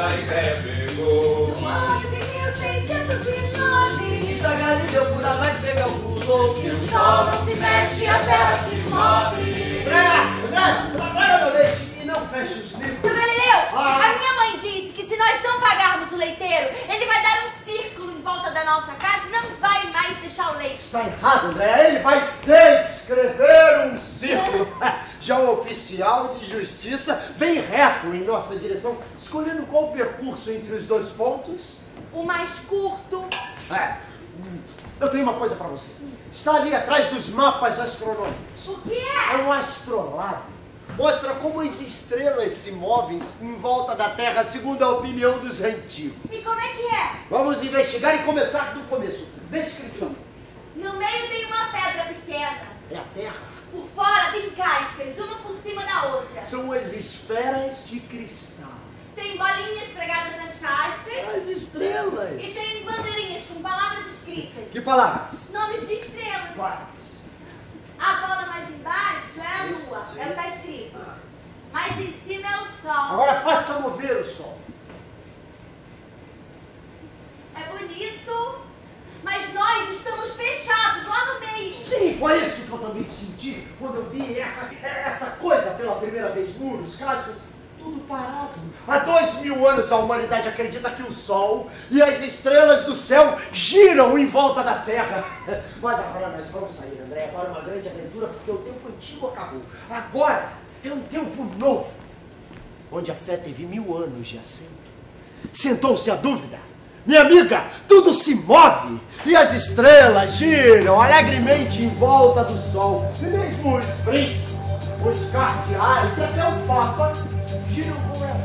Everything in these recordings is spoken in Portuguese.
rabo da Zé pegou. No ano de 1609, Mista Galileu por lá vai pegar o pulou. que o sol não se mexe e a terra se move. André, André, traga meu leite e não feche os livros. Galileu, Ah. a minha mãe disse que se nós não pagarmos o leiteiro, ele vai dar um círculo em volta da nossa casa e não vai mais deixar o leite. Está errado, André. Ele vai descrever um círculo. Já o oficial de justiça em nossa direção, escolhendo qual percurso entre os dois pontos. O mais curto. É. Eu tenho uma coisa para você. Está ali atrás dos mapas astronômicos. O que É é? um astrolábio. Mostra como as estrelas se movem em volta da Terra, segundo a opinião dos antigos. E como é que é? Vamos investigar e começar do começo. Descrição. No meio tem uma pedra pequena. É a Terra. Por fora tem cascas, uma por cima da outra. São as esferas de cristal. Tem bolinhas pregadas nas cascas. As estrelas. E tem bandeirinhas com palavras escritas. Que palavras? Nomes de estrelas. Quais? A bola mais embaixo é a lua. É o que está escrito. Mais em cima é o sol. Agora faça mover o sol. É bonito. Mas nós estamos fechados lá no meio. Sim, foi isso que eu também senti quando eu vi essa, essa coisa pela primeira vez. Muros, cascas, tudo parado. Há dois mil anos a humanidade acredita que o Sol e as estrelas do céu giram em volta da Terra. Mas agora nós vamos sair, André. Agora é uma grande aventura porque o tempo antigo acabou. Agora é um tempo novo, onde a fé teve mil anos de assento. Sentou-se a dúvida. Minha amiga, tudo se move e as estrelas giram alegremente em volta do sol. E mesmo os príncipes, os cardeais e até o Papa giram com ela.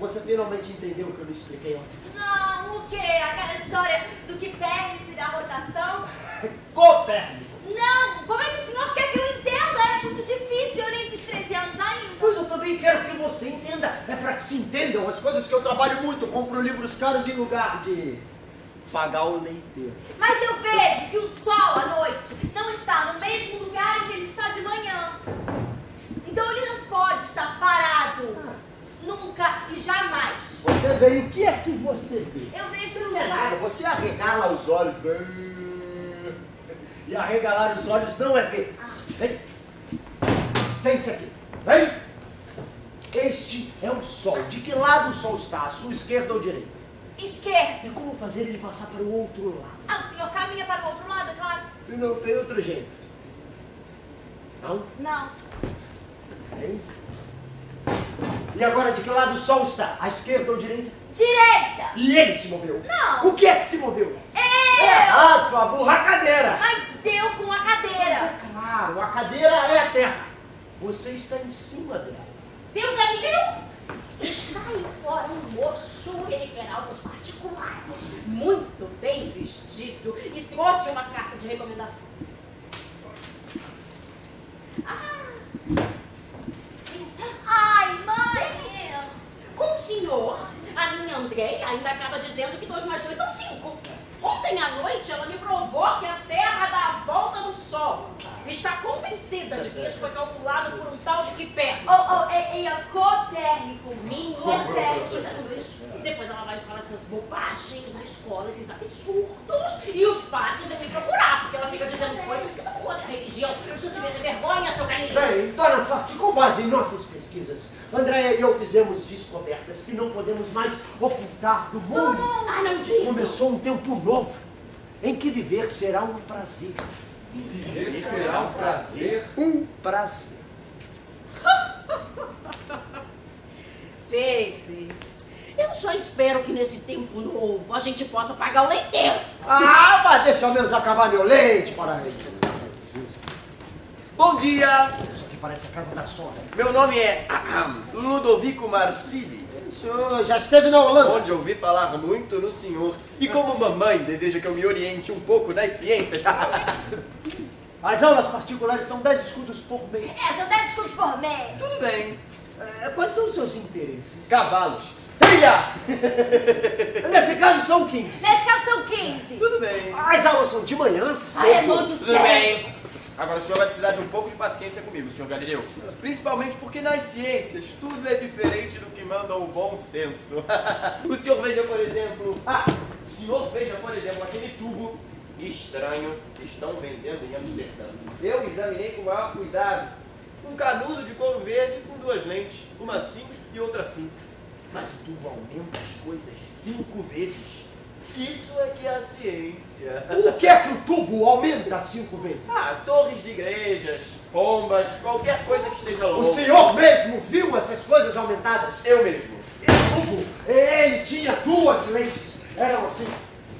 Você finalmente entendeu o que eu lhe expliquei ontem? Não, o quê? Aquela história do que perde e da rotação? Copérnico. Não! Como é que o senhor quer que eu entenda? É muito difícil, eu nem também quero que você entenda. É para que se entendam as coisas que eu trabalho muito. Compro livros caros em lugar de pagar o leiteiro. Mas eu vejo que o sol à noite não está no mesmo lugar em que ele está de manhã. Então ele não pode estar parado. Nunca e jamais. Você vê, o que é que você vê? Eu vejo que Não é nada, você arregala os olhos. E arregalar os olhos não é ver. Vem. Sente-se aqui. Vem. Este é o sol. De que lado o sol está? À sua esquerda ou direita? Esquerda. E como fazer ele passar para o outro lado? Ah, o senhor caminha para o outro lado, é claro? E não tem outro jeito. Não? Não. E agora de que lado o sol está? À esquerda ou direita? Direita. E ele se moveu. Não. O que é que se moveu? Eu. Errado, sua burra, a cadeira. Mas eu com a cadeira. Claro, a cadeira é a terra. Você está em cima dela. Seu Galileu, está aí fora um moço, ele quer aulas particulares, muito bem vestido e trouxe uma carta de recomendação. Ah, Ai, mãe. Com o senhor, a minha Andréia ainda acaba dizendo que 2 mais 2 são 5. Ontem à noite ela me provou que a Terra dá a volta no Sol. Está convencida de que isso foi calculado por um tal de Cipérnico. Oh, oh, é, é cotérmico. Minha Cotérmico. tudo isso. E depois ela vai falar essas bobagens na escola, esses absurdos. E os padres vêm me procurar, porque ela fica dizendo coisas que são contra a religião. Isso devia ter vergonha, seu Galileu. Bem, dona Sorte, com base em nossas pesquisas, Andréia e eu fizemos descobertas que não podemos mais ocultar do mundo. Ah, não diga. Começou um tempo novo em que viver será um prazer. Viver será um prazer. Um prazer. Sei, sei. Eu só espero que nesse tempo novo a gente possa pagar o leiteiro. Ah, mas deixa ao menos acabar meu leite para ele. Bom dia! Parece a casa da sogra. Meu nome é Ludovico Marcilli, O senhor já esteve na Holanda? onde ouvi falar muito no senhor. E como mamãe deseja que eu me oriente um pouco das ciências, As aulas particulares são 10 escudos por mês. É, são 10 escudos por mês. tudo bem. É, quais são os seus interesses? Cavalos. Ia! Nesse caso são 15. Nesse caso são 15. Tudo bem. As aulas são de manhã, Ah, é cedo. muito Tudo sério. bem. Agora o senhor vai precisar de um pouco de paciência comigo, senhor Galileu. Principalmente porque nas ciências tudo é diferente do que manda o bom senso. o senhor veja, por exemplo. Ah, o senhor veja, por exemplo, aquele tubo estranho que estão vendendo em Amsterdã. Eu examinei com o maior cuidado. Um canudo de couro verde com duas lentes, uma assim e outra assim. Mas o tubo aumenta as coisas cinco vezes. Isso é que é a ciência. O que é que o tubo aumenta cinco vezes? Ah, torres de igrejas, bombas, qualquer coisa que esteja louco. O senhor mesmo viu essas coisas aumentadas? Eu mesmo. Esse tubo, ele tinha duas lentes. Eram assim.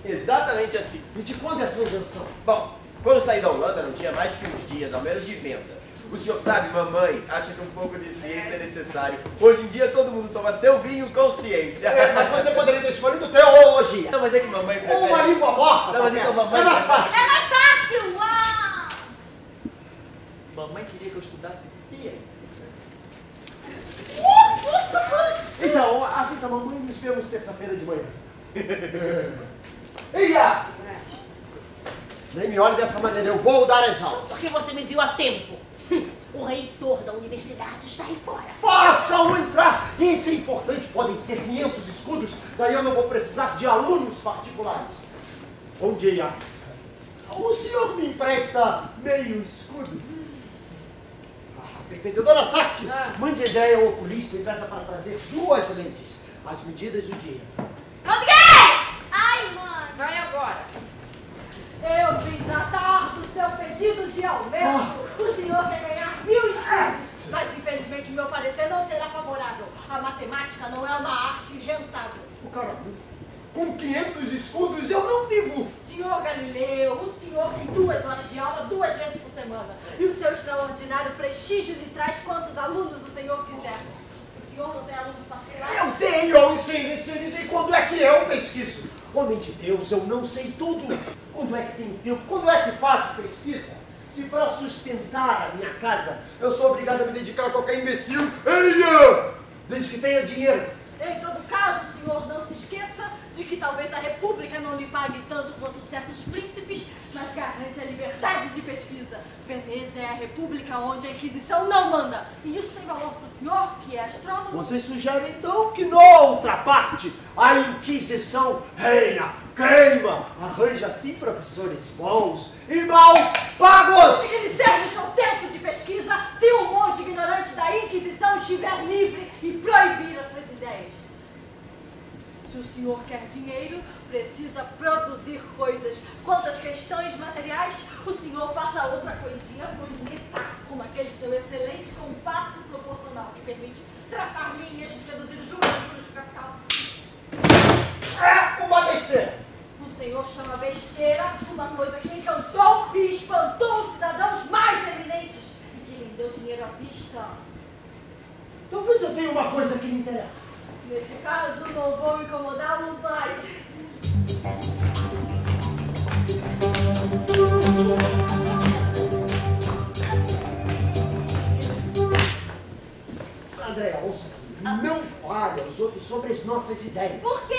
Exatamente assim. E de quando é essa invenção? Bom, quando eu saí da Holanda não tinha mais que uns dias, ao menos de venda. O senhor sabe, mamãe, acha que um pouco de ciência é necessário. Hoje em dia todo mundo toma seu vinho com ciência. É, mas você poderia ter escolhido teologia. Não, mas é que mamãe prefere... Ou uma língua morta. Não, mas então mamãe... É mais fácil. É mais fácil! Ah! Mamãe queria que eu estudasse ciência. Então, avisa a mamãe e nos vemos terça-feira de manhã. Ia! Nem me olhe dessa maneira, eu vou dar as aulas. Porque você me viu a tempo. Hum, O reitor da universidade está aí fora. Façam entrar! Isso é importante, podem ser 500 escudos, daí eu não vou precisar de alunos particulares. Bom dia. O senhor me empresta meio escudo? Ah, perfeito. Dona Sartre, Ah. mande ideia ao oculista e peça para trazer duas lentes. As medidas e o dia. André! Ai, mãe! Vai agora. Eu vim tratar do seu pedido de aumento. O senhor quer ganhar mil escudos, mas infelizmente o meu parecer não será favorável. A matemática não é uma arte rentável. O cara, com 500 escudos eu não vivo. Senhor Galileu, o senhor tem duas horas de aula duas vezes por semana. E o seu extraordinário prestígio lhe traz quantos alunos o senhor quiser. O senhor não tem alunos particulares? Eu tenho, eu ensino, ensino, ensino. Quando é que eu pesquiso? Homem de Deus, eu não sei tudo. Quando é que tenho tempo? Quando é que faço pesquisa? Se para sustentar a minha casa eu sou obrigado a me dedicar a qualquer imbecil, eia! Desde que tenha dinheiro. Em todo caso, senhor, não se esqueça de que talvez a República não lhe pague tanto quanto certos príncipes, mas garante a liberdade de pesquisa. Veneza é a República onde a Inquisição não manda. E isso tem valor para o senhor, que é astrônomo. Você sugere então que na outra parte a Inquisição reina, queima, arranja assim professores bons e mal pagos. que lhe serve seu tempo de pesquisa se o monge ignorante da Inquisição estiver livre e proibir as suas ideias. Se o senhor quer dinheiro, precisa produzir coisas. Quanto às questões materiais, o senhor faça outra coisinha bonita, como aquele seu excelente compasso proporcional que permite traçar linhas, reduzir os juros, os juros de capital. Uma besteira. O senhor chama besteira uma coisa que encantou e espantou os cidadãos mais eminentes e que lhe deu dinheiro à vista. Talvez eu tenha uma coisa que me interessa. Nesse caso, não vou incomodá-lo mais. Andréa, ouça aqui. Não fale outros sobre as nossas ideias. Por quê?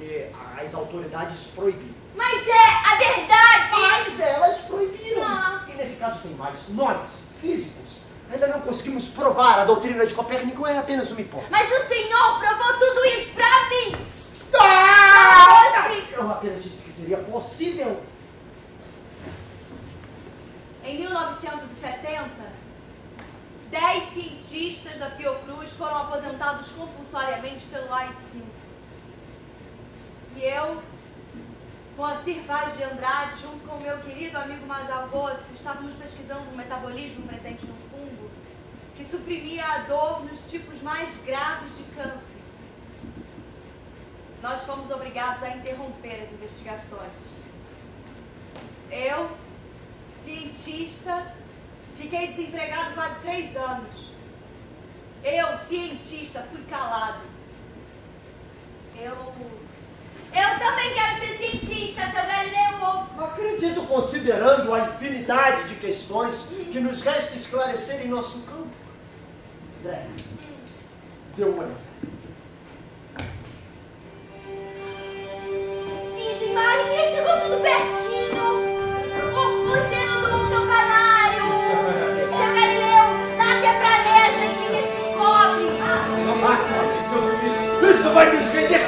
Porque as autoridades proibiram. Mas é a verdade! Mas elas proibiram. Ah. E nesse caso tem mais. Nós, físicos, ainda não conseguimos provar a doutrina de Copérnico é apenas uma hipótese. Mas o senhor provou tudo isso pra mim! Ah! Doce! Eu apenas disse que seria possível. Em 1970, 10 cientistas da Fiocruz foram aposentados compulsoriamente pelo AI-5. E eu, Moacir Vaz de Andrade, junto com o meu querido amigo Mazal estávamos pesquisando um metabolismo presente no fungo que suprimia a dor nos tipos mais graves de câncer. Nós fomos obrigados a interromper as investigações. Eu, cientista, fiquei desempregado quase três anos. Eu, cientista, fui calado. Eu. Eu também quero ser cientista, não seu Galileu. Acredito, considerando a infinidade de questões que nos resta esclarecer em nosso campo. André, deu um erro. Virgem Maria, chegou tudo pertinho. O, o sino do campanário. Seu Galileu, dá até pra ler as letrinhas pobre. Isso vai me esconder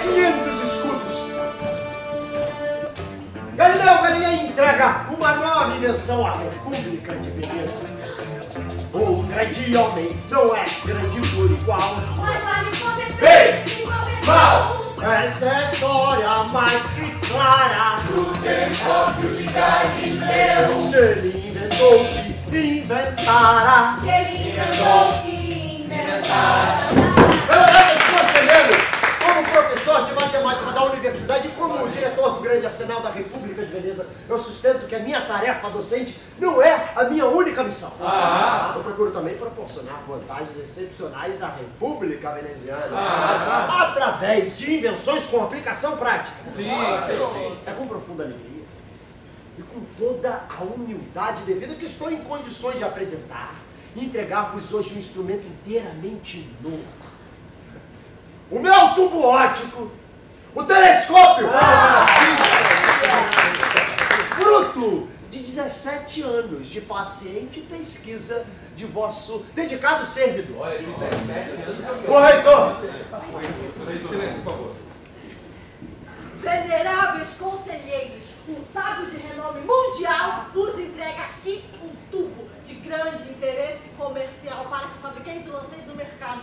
atenção à República de Veneza. O grande homem não é grande por igual. Mas vale comer Bem, mal. Esta é a história mais que clara. O telescópio de Galileu. Se ele inventou que inventara. Ele inventou que inventaram. Conselheiro, como professor de matemática da universidade e como diretor do grande arsenal da República de Veneza, eu sustento que a minha tarefa docente não é a minha única missão. Ah. Eu procuro também proporcionar vantagens excepcionais à República Veneziana Ah. através de invenções com aplicação prática. Sim, sim, É com profunda alegria e com toda a humildade devida que estou em condições de apresentar e entregar-vos hoje um instrumento inteiramente novo. O meu tubo óptico, o telescópio, fruto de 17 anos de paciente pesquisa de vosso dedicado servidor. Olha, 17 anos. Corretor, Silêncio, por favor. Veneráveis conselheiros, um sábio de renome mundial vos entrega aqui um tubo de grande interesse comercial para que fabriqueis e lanceis no mercado.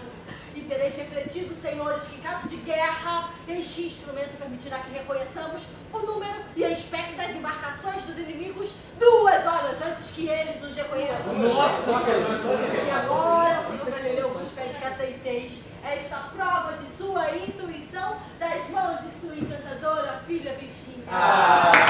E tereis refletido, senhores, que em caso de guerra, este instrumento permitirá que reconheçamos o número e a espécie das embarcações dos inimigos duas horas antes que eles nos reconheçam. Nossa, E agora, o senhor Galileu vos pede que aceiteis esta prova de sua intuição das mãos de sua encantadora filha Virgínia. muita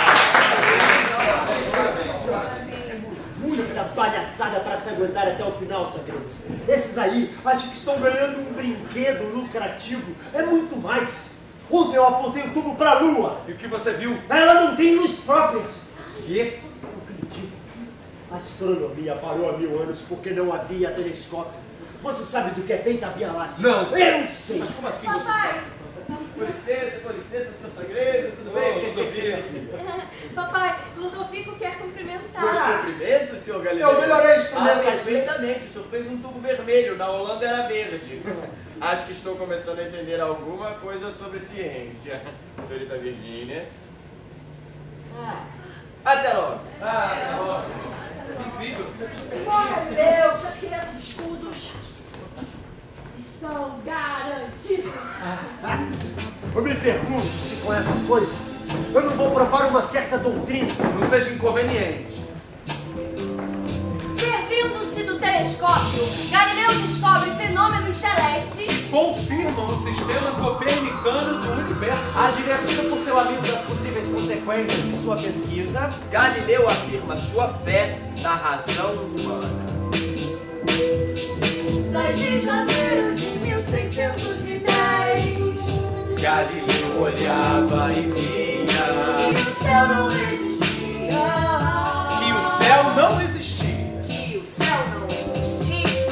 palhaçada para se aguentar até o final, Sagredo. Esses aí acham que estão ganhando um brinquedo lucrativo. É muito mais. Ontem eu apontei o tubo para a lua. E o que você viu? Ela não tem luz própria. Que? Não acredito. A astronomia parou há mil anos porque não havia telescópio. Você sabe do que é feita a Via Láctea? Não. Eu sei. Mas como assim você sabe? Com licença, com licença, seu segredo, tudo bem? Tudo bem. papai, Ludovico quer cumprimentar. Meus cumprimentos, senhor Galileu. Eu melhorei o instrumento Ah, perfeitamente. O senhor fez um tubo vermelho, na Holanda era verde. Acho que estou começando a entender alguma coisa sobre ciência. Senhorita Virgínia. Até logo. Ah, tá bom. Incrível. Senhor Deus, seus queridos escudos estão garantidos. Eu me pergunto se com essa coisa eu não vou provar uma certa doutrina. Não seja inconveniente. Servindo-se do telescópio, Galileu descobre fenômenos celestes Confirmam o sistema copernicano do universo. Advertido por seu amigo das possíveis consequências de sua pesquisa, Galileu afirma sua fé na razão humana. 2 de janeiro de 1610 Galileu olhava e via que o céu não existia. Que o céu não existia. Que o céu não existia.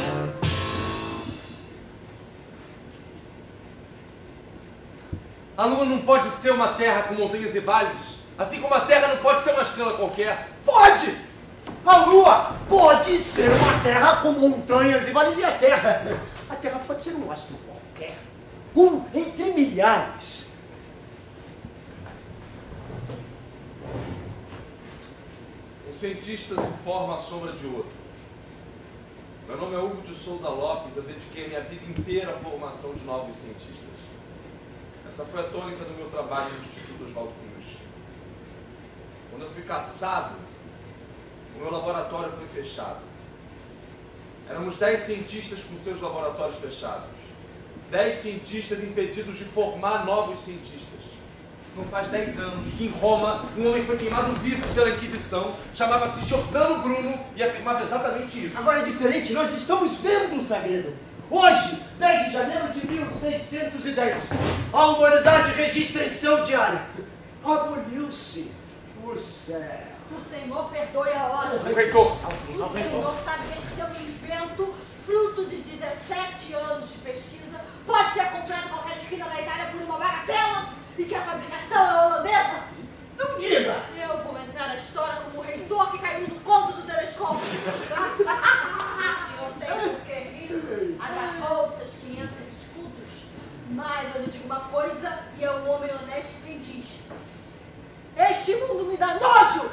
A lua não pode ser uma terra com montanhas e vales. Assim como a terra não pode ser uma estrela qualquer. Pode! A Lua pode ser uma terra com montanhas e vales e a Terra. A Terra pode ser um astro qualquer. Um entre milhares. Um cientista se forma à sombra de outro. Meu nome é Hugo de Souza Lopes, eu dediquei a minha vida inteira à formação de novos cientistas. Essa foi a tônica do meu trabalho no Instituto Oswaldo Cruz. Quando eu fui caçado, o meu laboratório foi fechado. Éramos 10 cientistas com seus laboratórios fechados. 10 cientistas impedidos de formar novos cientistas. Não faz 10 anos que em Roma um homem foi queimado vivo pela Inquisição, chamava-se Giordano Bruno e afirmava exatamente isso. Agora é diferente, nós estamos vendo o segredo. Hoje, 10 de janeiro de 1610, a humanidade registra em seu diário. Aboliu-se o céu. O Senhor perdoe a hora. O reitor, O Senhor sabe que seu invento, fruto de 17 anos de pesquisa, pode ser comprado em qualquer esquina da Itália por uma bagatela e que a fabricação é holandesa? Não diga! Eu vou entrar na história como o reitor que caiu no conto do telescópio. Não tem por que rir. Agarrou seus 500 escudos. Mas eu lhe digo uma coisa e é um homem honesto quem diz. Este mundo me dá nojo!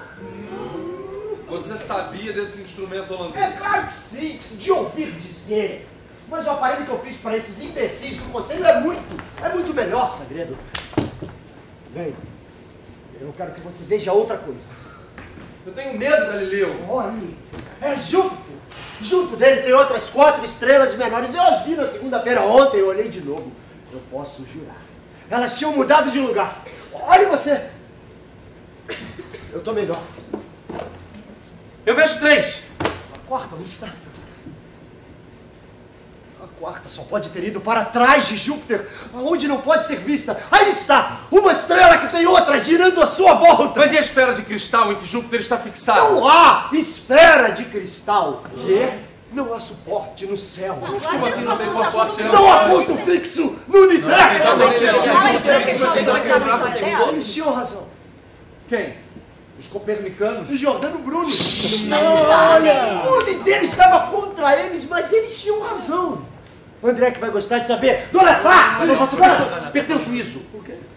você desse instrumento É holandês? claro que sim, de ouvir dizer. Mas o aparelho que eu fiz para esses imbecis do conselho é muito, é muito melhor, segredo. Bem, eu quero que você veja outra coisa. Eu tenho medo, Galileu. Olhe, é Júpiter. Junto dele tem outras quatro estrelas menores. Eu as vi na segunda-feira ontem, eu olhei de novo. Eu posso jurar. Elas tinham mudado de lugar. Olhe você. Eu tô melhor. Eu vejo três. A quarta, onde está? A quarta só pode ter ido para trás de Júpiter, aonde não pode ser vista. Aí está! Uma estrela que tem outra girando à sua volta! Mas e a esfera de cristal em que Júpiter está fixado? Não há esfera de cristal! Que não há suporte no céu. Como assim não tem suporte? Não há ponto fixo no universo! Então, Fala você- aí pra que você- não você- vai você- caber você- história dela. Eles tinham razão. Quem? Os copernicanos? E Jordano Bruno. Olha! O mundo inteiro estava contra eles, mas eles tinham razão. André que vai gostar de saber. Dona Dona- perdeu o juízo.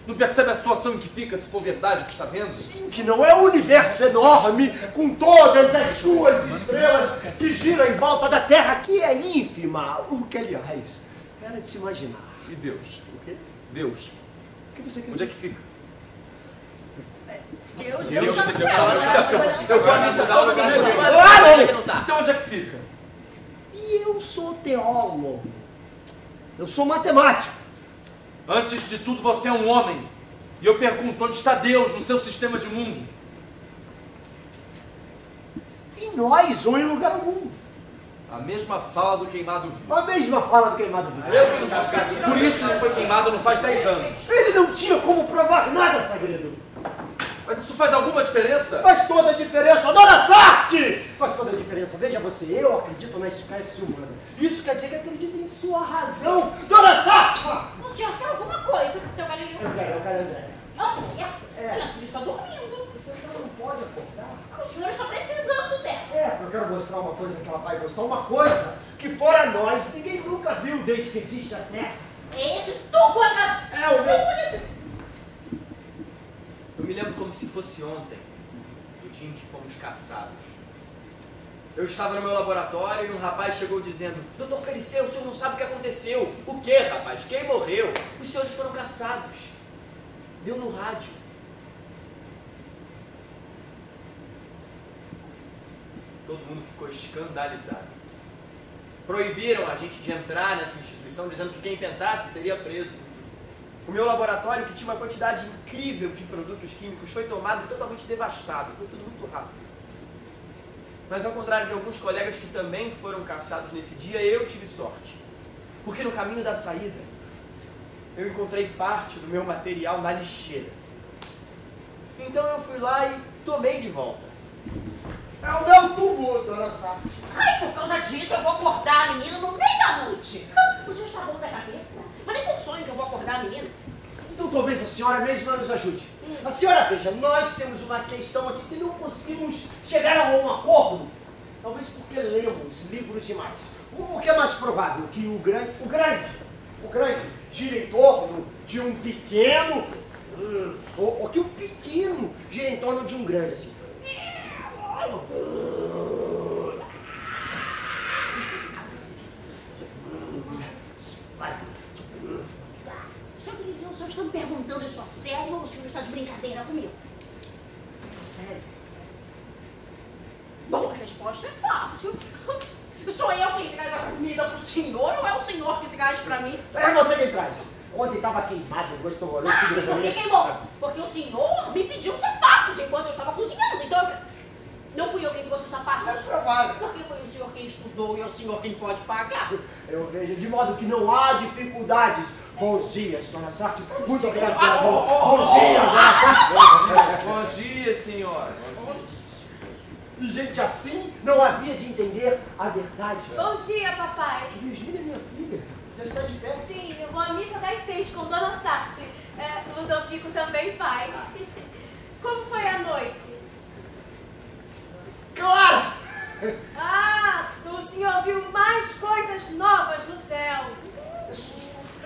Não percebe a situação em que fica se for verdade o que está vendo? que não é um universo enorme com todas as suas estrelas que giram em volta da Terra, que é ínfima. O que, aliás, era de se imaginar. E Deus? O quê? Deus. O que você quer Onde é que fica? Deus, Deus, Deus, Deus, céu. Deus, Deus, Deus. Não. não tá. Então onde é que fica? E eu sou teólogo. Eu sou matemático. Antes de tudo, você é um homem. E eu pergunto, onde está Deus no seu sistema de mundo? Em nós ou em lugar algum. A mesma fala do queimado vivo. A mesma fala do queimado vivo. Eu que não vou ficar aqui. Por isso ele foi queimado não faz 10 anos. Ele não tinha como provar nada, segredo. Mas isso faz alguma diferença? Faz toda a diferença, Dona Sartre! Faz toda a diferença. Veja você, eu acredito na espécie humana. Isso quer dizer que acredito em sua razão. Dona Sartre! O senhor quer alguma coisa, seu Galileu? Eu quero, eu quero André. Andréia, É. minha filha está dormindo. Você não pode acordar. O senhor está precisando dela. É, eu quero mostrar uma coisa que ela vai gostar. Uma coisa que fora nós ninguém nunca viu desde que existe a Terra. É esse tubo acabado. É o meu. Eu me lembro como se fosse ontem, do dia em que fomos caçados. Eu estava no meu laboratório e um rapaz chegou dizendo: Doutor Periceu, o senhor não sabe o que aconteceu. O que, rapaz? Quem morreu? Os senhores foram caçados. Deu no rádio. Todo mundo ficou escandalizado. Proibiram a gente de entrar nessa instituição, dizendo que quem tentasse seria preso. O meu laboratório, que tinha uma quantidade incrível de produtos químicos, foi tomado totalmente devastado. Foi tudo muito rápido. Mas ao contrário de alguns colegas que também foram caçados nesse dia, eu tive sorte. Porque no caminho da saída, eu encontrei parte do meu material na lixeira. Então eu fui lá e tomei de volta. É o meu tubo, Dona Sartre. Ai, por causa disso eu vou acordar a menina no meio da noite. O senhor está bom da cabeça? Mas nem por sonho que eu vou acordar a menina. Então talvez a senhora mesma nos ajude. A senhora veja, nós temos uma questão aqui que não conseguimos chegar a um acordo. Talvez porque lemos livros demais. O que é mais provável? Que o grande, o grande, o grande gira em torno de um pequeno, hum, ou, ou que um pequeno gira em torno de um grande, assim. Vai. Seu Galileu, o senhor está me perguntando isso a sério ou o senhor está de brincadeira comigo? Sério. Bom, a resposta é fácil. Sou eu quem traz a comida pro senhor ou é o senhor que traz pra mim? É você quem traz. Ontem estava queimado, o gosto horroroso Ah, por que queimou? Porque o senhor me pediu os sapatos enquanto eu estava cozinhando. Então, eu- não fui eu quem trouxe os É sapatos. provável. Porque foi o senhor quem estudou e é o senhor quem pode pagar. Eu vejo de modo que não há dificuldades. Bons dias, dona Sartre. Muito obrigado pela ajuda. Bons dias, dona Sartre. Bom dia, senhora. E gente assim não havia de entender a verdade. Bom dia, papai. Virgínia, minha filha, já está de pé. Sim, eu vou à missa das seis com Dona Sartre. É, Ludovico também vai. Como foi a noite? Clara! Ah, o senhor viu mais coisas novas no céu.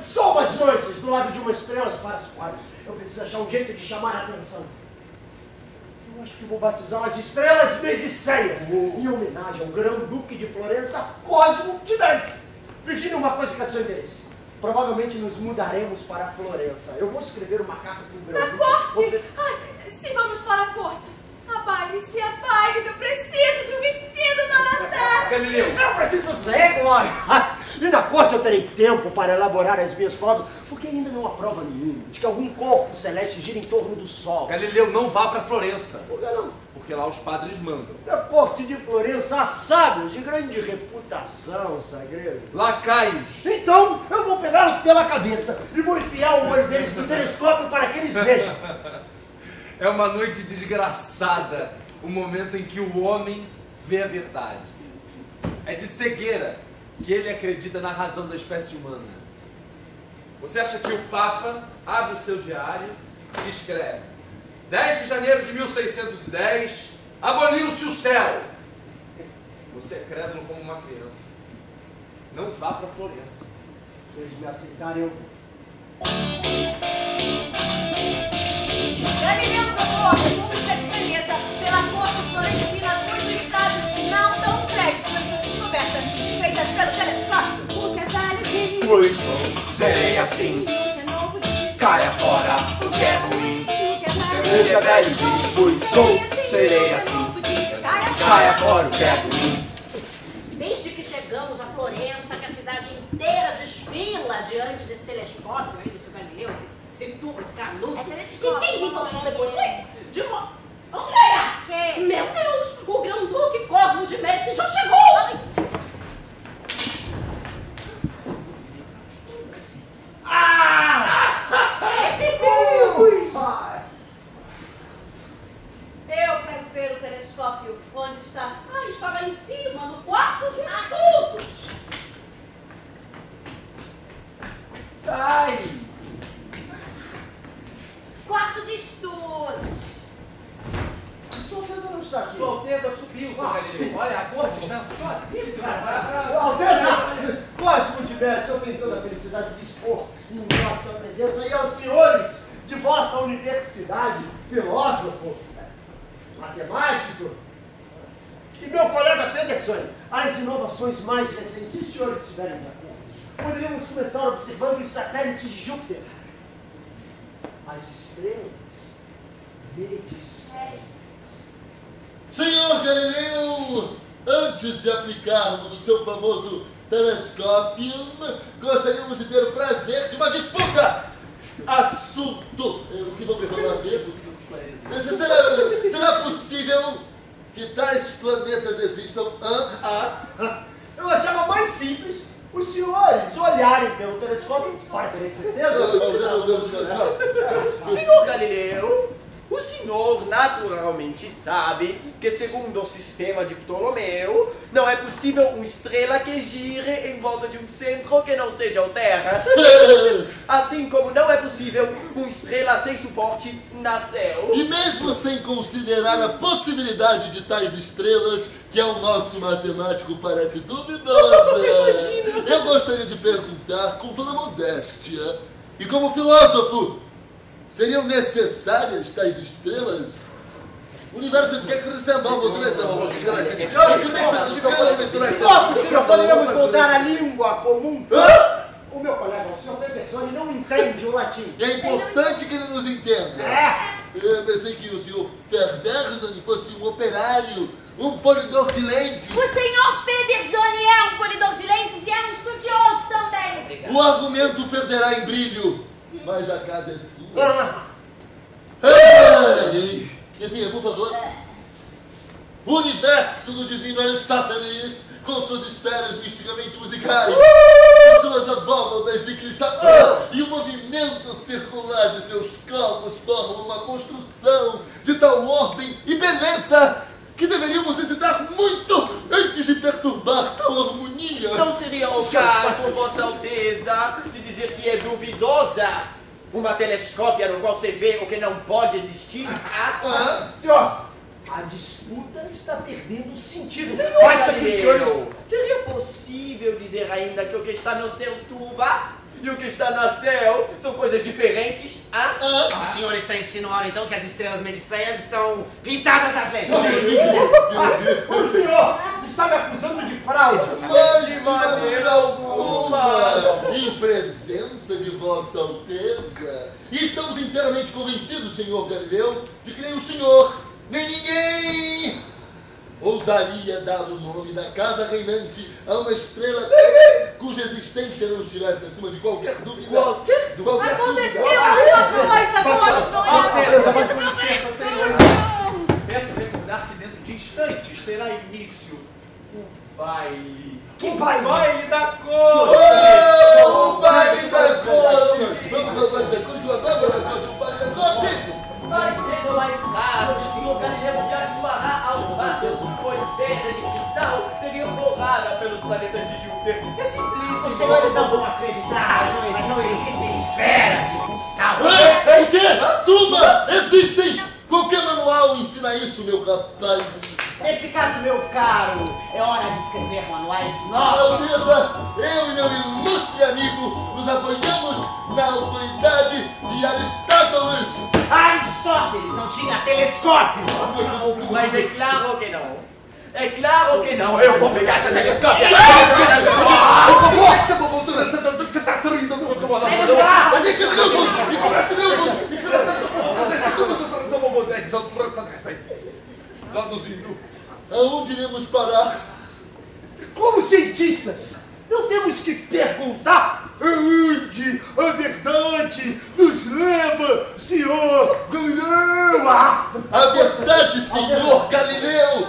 Só umas noites do lado de uma estrela para as quais eu preciso achar um jeito de chamar a atenção. Eu acho que vou batizar as estrelas mediceias em homenagem ao grão-duque de Florença, Cosmo de Médici. Virginia, uma coisa que é do seu interesse. Provavelmente nos mudaremos para Florença. Eu vou escrever uma carta para o A grão-duque. corte! Ai, se vamos para a corte. Abaile-se, abaile-se. Eu preciso de um vestido, dona Sá. Galileu, Eu preciso ser, Glória! E na corte eu terei tempo para elaborar as minhas provas, porque ainda não há prova nenhuma de que algum corpo celeste gira em torno do Sol. Galileu, não vá para Florença, Por que não? porque lá os padres mandam. Na corte de Florença há sábios de grande reputação, sagredo. Lacaios, Então eu vou pegá-los pela cabeça e vou enfiar o olho deles no telescópio para que eles vejam. é uma noite desgraçada, o momento em que o homem vê a verdade. É de cegueira que ele acredita na razão da espécie humana. Você acha que o Papa abre o seu diário e escreve: 10 de janeiro de 1610, aboliu-se o céu. Você é crédulo como uma criança. Não vá para Florença. Se eles me aceitarem, eu vou. Bom, serei assim. Caia fora, o que é ruim. o que é velho diz, pois sou, serei assim. Caia fora, o que é ruim. Desde que chegamos a Florença, que a cidade inteira desfila diante desse telescópio aí do seu Galileu, esse, esse tubo, esse canudo. É telescópio, E quem limpa o chão mamãe. depois? De mo... Andréia! Que? Meu Deus! O Grão-Duque Cosmo de Médici já chegou! Eu quero ver o telescópio. Onde está? Ah, está lá em cima, no quarto de estudos. Ai, Quarto de estudos. Sua Alteza não está aqui. Sua Alteza subiu, seu Ah. Olha, a corte está situaçíssima. Para. Alteza! Cosmo de Médici, eu tenho toda a felicidade de expor em vossa presença e aos senhores de vossa universidade, filósofo, matemático, e meu colega Pederson, as inovações mais recentes, se os senhores estiverem de acordo, poderíamos começar observando os satélites de Júpiter, as estrelas mediceias. Senhor Galileu, antes de aplicarmos o seu famoso telescópio, gostaríamos de ter o prazer de uma disputa. Assunto. eh, O que vamos falar mesmo? Será, será possível que tais planetas existam? Hã? Eu achava mais simples os senhores olharem pelo telescópio para terem certeza. Não, não, não, não, não, não. Senhor Galileu, o senhor naturalmente sabe que, segundo o sistema de Ptolomeu, não é possível uma estrela que gire em volta de um centro que não seja o Terra. Assim como não é possível uma estrela sem suporte nascer. E mesmo sem considerar a possibilidade de tais estrelas, que ao nosso matemático parece duvidosa, eu gostaria de perguntar com toda modéstia, e como filósofo, seriam necessárias tais estrelas? O universo quer crescer mal, Só possível, poderíamos voltar à língua comum. O meu colega, o senhor Pedersoni, não entende o latim. E é importante que ele nos entenda. É, Eu pensei que o senhor Federson fosse um operário, um polidor de lentes. O senhor Pedersoni é um polidor de lentes e é um estudioso também. O argumento perderá em brilho, mas a casa é sua. Ah, Ei, Enfim, por favor. O universo do divino Aristóteles, com suas esferas misticamente musicais, e suas abóbadas de cristal, ah, e o movimento circular de seus corpos formam uma construção de tal ordem e beleza que deveríamos hesitar muito antes de perturbar tal harmonia. Não seria o caso, Vossa Alteza, de dizer que é duvidosa uma telescópia no qual você vê o que não pode existir? Ah, senhor, a disputa está perdendo sentido. Senhor Basta que os senhores... Seria possível dizer ainda que o que está no seu tuba e o que está no céu são coisas diferentes. Ah? Ah, O senhor está insinuando então que as estrelas mediceias estão pintadas às vezes? O senhor está me acusando de fraude. Mas de maneira alguma, em presença de Vossa Alteza, e estamos inteiramente convencidos, senhor Galileu, de que nem o senhor, nem ninguém ousaria dar o nome da casa reinante a uma estrela cuja existência não estivesse acima de qualquer dúvida. Qualquer Qualquer Aconteceu dúvida. alguma coisa com as Alteza. Peço recordar que dentro de instantes terá início baile. Que O baile? baile da cor! Oh, o baile da corte! Vamos ao baile da corte, eu adoro o baile da corte, o baile meu caro, é hora de escrever manuais novos. Alteza, eu e meu ilustre amigo nos apoiamos na autoridade de Aristóteles. Aristóteles não tinha telescópio. Mas é claro que não. É claro que não. Eu vou pegar essa telescópio. Você está destruindo o lado. Vamos lá. Mas esse grupo, e começa Traduzindo. Aonde iremos parar? Como cientistas, não temos que perguntar aonde a verdade nos leva, senhor Galileu. A verdade, senhor Galileu,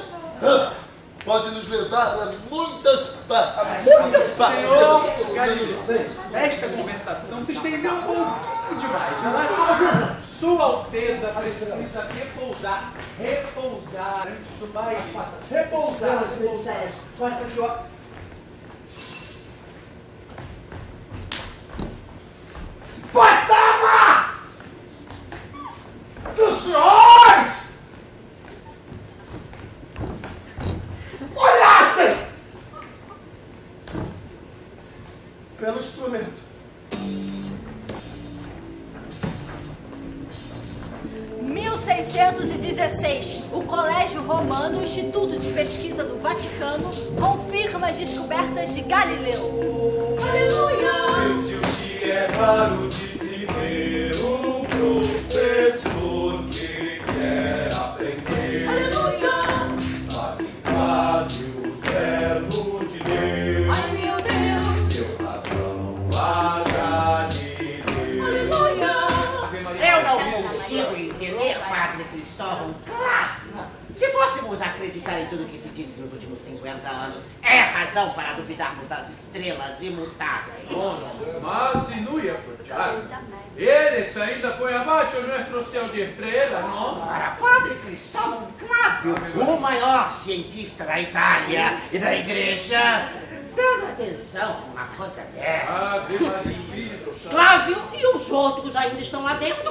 pode nos levar a muitas partes. Muitas partes. Senhor Galileu, esta conversação vocês têm ido um pouquinho demais, não é? Sua Alteza precisa repousar, repousar antes do baile. Repousar, repousar. Basta que eu... Bastava! Dos senhores! Pelo instrumento. ...1616, o Colégio Romano, Instituto de Pesquisa do Vaticano, confirma as descobertas de Galileu. Aleluia! Esse o que é raro de se ver um professor Claro! Se fôssemos acreditar em tudo que se disse nos últimos 50 anos, é razão para duvidarmos das estrelas imutáveis. Mas inúia, Tiago. Eles ainda põem abaixo o nosso céu de estrela, não? Para Padre Cristóvão Clávio, o maior cientista da Itália e da Igreja, dando atenção a uma coisa dessa. Ave Maria. Flávio e os outros ainda estão lá dentro?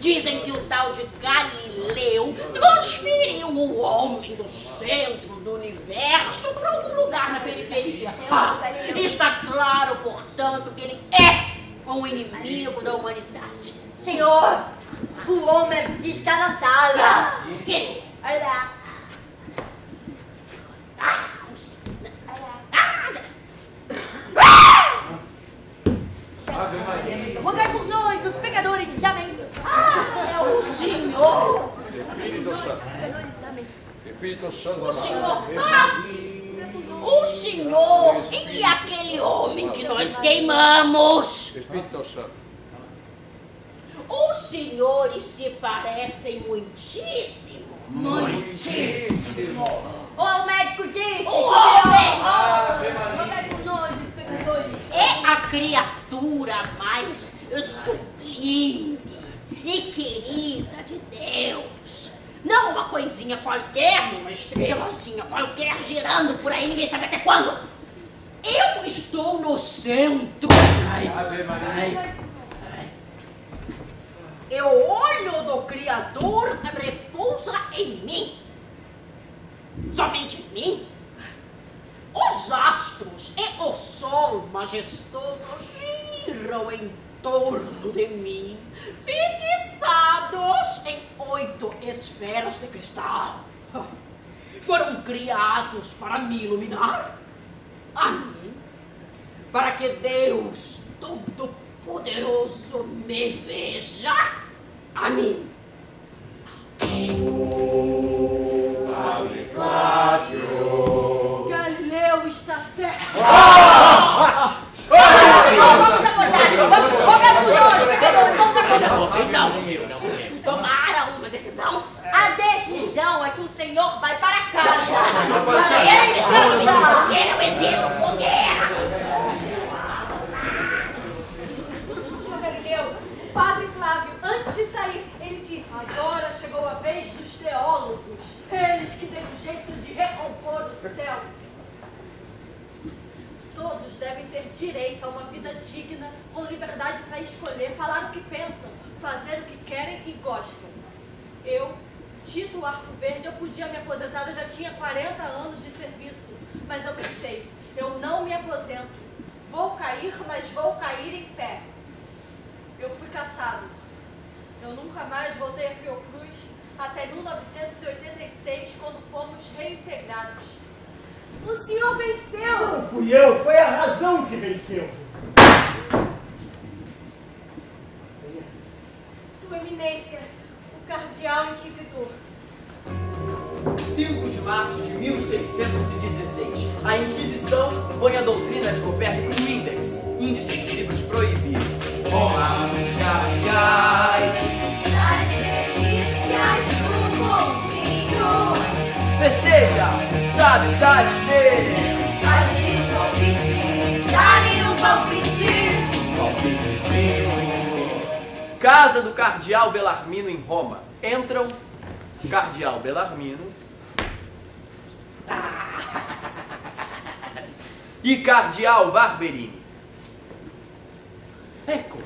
Dizem que o tal de Galileu transferiu o homem do centro do universo para algum lugar na periferia. Ah, está claro, portanto, que ele é um inimigo da humanidade. Senhor, o homem está na sala. Que? Olha lá. Ah, Ave Maria. Rogai por nós, os pecadores. Amém. É o senhor! Espírito Santo. Espírito Santo. O senhor sabe? O senhor e aquele homem que nós queimamos. Espírito Santo. Os senhores se parecem muitíssimo. Muitíssimo! O médico disse. O homem é a criatura mais sublime e querida de Deus. Não uma coisinha qualquer, uma estrelazinha qualquer girando por aí, ninguém sabe até quando. Eu estou no centro. Ave Maria. E o olho do Criador repousa em mim. Somente em mim. Os astros e o sol sol majestoso giram em torno de mim, fixados em oito esferas de cristal. Foram criados para me iluminar, a mim, para que Deus Todo-Poderoso me veja, a mim. Galileu está certo. Vamos abordar! Vamos! Então, não uma decisão. A decisão é que o senhor vai para casa. Para ele. Eu exijo fogueira. Senhor Galileu, Padre Flávio, antes de sair, ele disse: Agora chegou a vez dos teólogos, eles que têm um jeito de recompor o céu. Todos devem ter direito a uma vida digna, com liberdade para escolher, falar o que pensam, fazer o que querem e gostam. Eu, Tito Arco Verde, eu podia me aposentar, eu já tinha 40 anos de serviço, mas eu pensei, eu não me aposento. Vou cair, mas vou cair em pé. Eu fui caçado. Eu nunca mais voltei a Fiocruz até 1986, quando fomos reintegrados. O senhor venceu! Não fui eu, foi a razão que venceu. Sua Eminência, o cardeal inquisidor. 5 de março de 1616, a Inquisição põe a doutrina de Copérnico no índex, índice dos livros proibidos. Olá, cardeais, festeja, sabe, dá dele. Faz-lhe um palpite. Dá-lhe um palpite. Palpitezinho. Casa do Cardeal Belarmino em Roma. Entram Cardeal Belarmino e Cardeal Barberini. Ecco,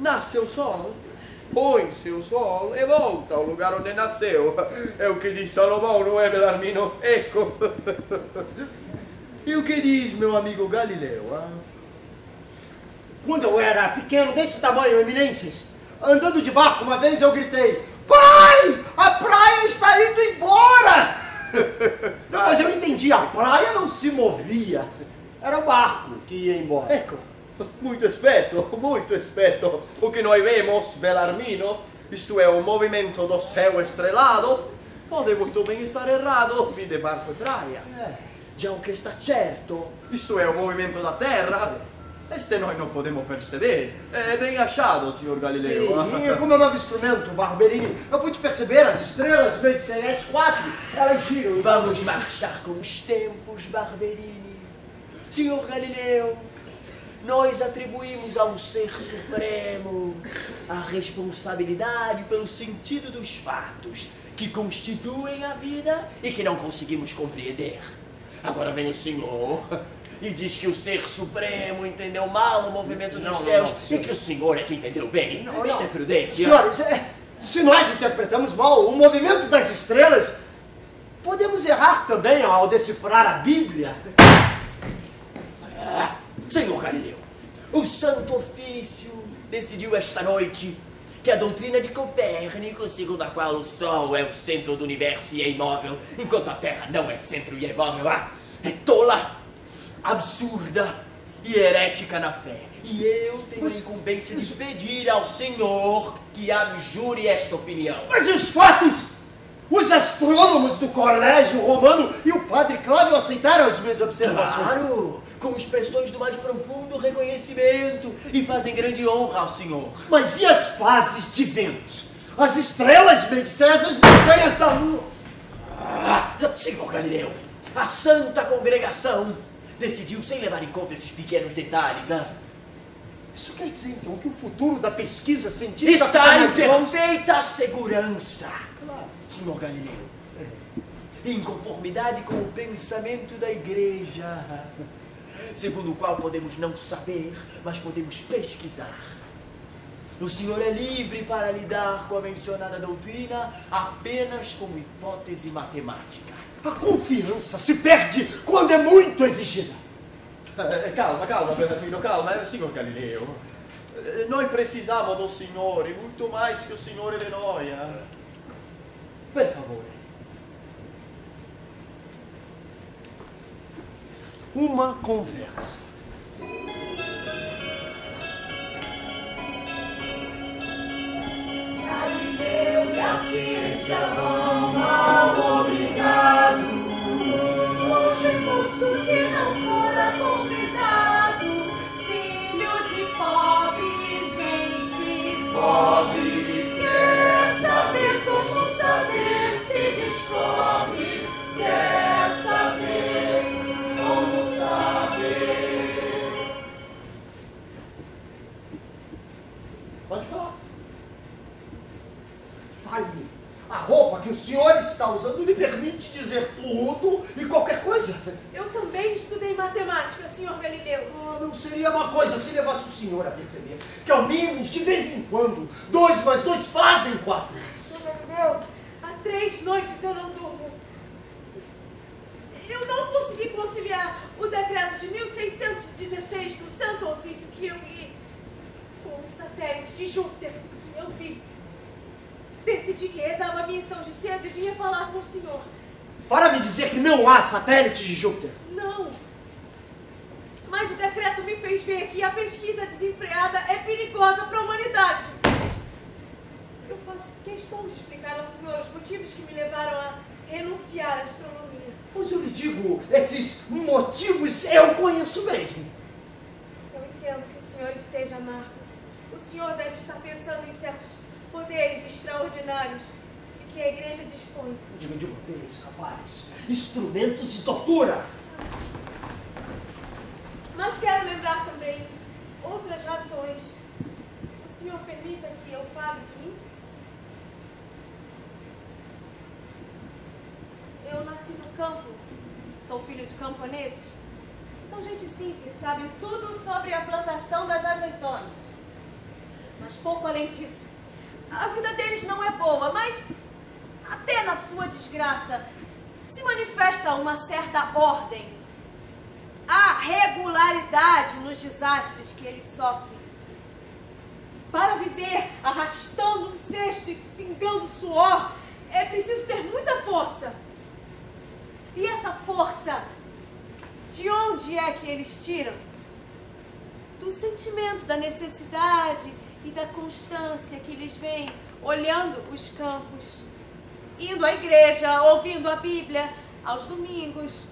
nasce o sol, põe-se o sol e volta ao lugar onde nasceu. É o que diz Salomão, não é, Belarmino? Ecco. E o que diz meu amigo Galileu? ah? Quando eu era pequeno, desse tamanho, eminências, andando de barco, uma vez eu gritei: Pai, a praia está indo embora! Depois eu entendi, a praia não se movia. Era o barco que ia embora. Ecco, muito esperto, muito esperto. O que nós vemos, Belarmino, isto é o movimento do céu estrelado, pode muito bem estar errado, vide barco e praia. Já o que está certo, isto é o movimento da terra, este nós não podemos perceber. É bem achado, senhor Galileu. Sim, e com meu novo instrumento, o Barberini, eu pude perceber as estrelas meio de CS4, elas giram. Vamos marchar com os tempos, Barberini. Senhor Galileu, nós atribuímos a um ser supremo a responsabilidade pelo sentido dos fatos que constituem a vida e que não conseguimos compreender. Agora vem o senhor e diz que o ser supremo entendeu mal o movimento dos Não, céus não, e que o senhor é que entendeu bem. Não, Isto é prudente. Senhores, é, se nós interpretamos mal o movimento das estrelas, podemos errar também ao decifrar a Bíblia. Ah, Senhor Galileu, o Santo Ofício decidiu esta noite que a doutrina de Copérnico, segundo a qual o Sol é o centro do universo e é imóvel, enquanto a Terra não é centro e é imóvel, ah, é tola, absurda e herética na fé. E eu tenho a incumbência de pedir ao Senhor que abjure esta opinião. Mas e os fatos? Os astrônomos do colégio romano e o padre Cláudio aceitaram as minhas observações. Claro, com expressões do mais profundo reconhecimento e fazem grande honra ao Senhor. Mas e as fases de ventos? As estrelas bem-dissessas, as montanhas da lua? Ah, senhor Galileu, a santa congregação decidiu sem levar em conta esses pequenos detalhes. ah. Isso quer dizer então que o futuro da pesquisa científica Está em perfeita segurança, senhor Galileu. Em conformidade com o pensamento da igreja, segundo o qual podemos não saber, mas podemos pesquisar. O senhor é livre para lidar com a mencionada doutrina apenas como hipótese matemática. A confiança se perde quando é muito exigida. Eh, Calma, calma, Bernardino, calma, eh, signor Galileo. Eh, Noi precisamos do Signore, muito mais que o Signore de noi. eh. Per favore. Uma conversa. A ciência está usando me permite dizer tudo e qualquer coisa. Eu também estudei matemática, senhor Galileu. Ah, não seria uma coisa se levasse o senhor a perceber que, ao menos de vez em quando, dois mais dois fazem quatro. Senhor Galileu, há três noites eu não durmo. Eu não consegui conciliar o decreto de 1616 do Santo Ofício que eu li com o satélite de Júpiter que eu vi. Decidi que rezava a missão de cedo e vinha falar com o senhor. Para me dizer que não há satélite de Júpiter. Não. Mas o decreto me fez ver que a pesquisa desenfreada é perigosa para a humanidade. Eu faço questão de explicar ao senhor os motivos que me levaram a renunciar à astronomia. Pois eu lhe digo, esses motivos eu conheço bem. Eu entendo que o senhor esteja amargo. O senhor deve estar pensando em certos poderes extraordinários de que a igreja dispõe. Diga de uma vez, rapaz. Instrumentos de tortura. Mas quero lembrar também outras razões. O senhor permita que eu fale de mim? Eu nasci no campo, sou filho de camponeses. São gente simples, sabem tudo sobre a plantação das azeitonas. Mas pouco além disso. A vida deles não é boa, mas até na sua desgraça se manifesta uma certa ordem há regularidade nos desastres que eles sofrem. Para viver arrastando um cesto e pingando suor, é preciso ter muita força. E essa força, de onde é que eles tiram? Do sentimento da necessidade e da constância que eles vêm olhando os campos, indo à igreja, ouvindo a Bíblia aos domingos,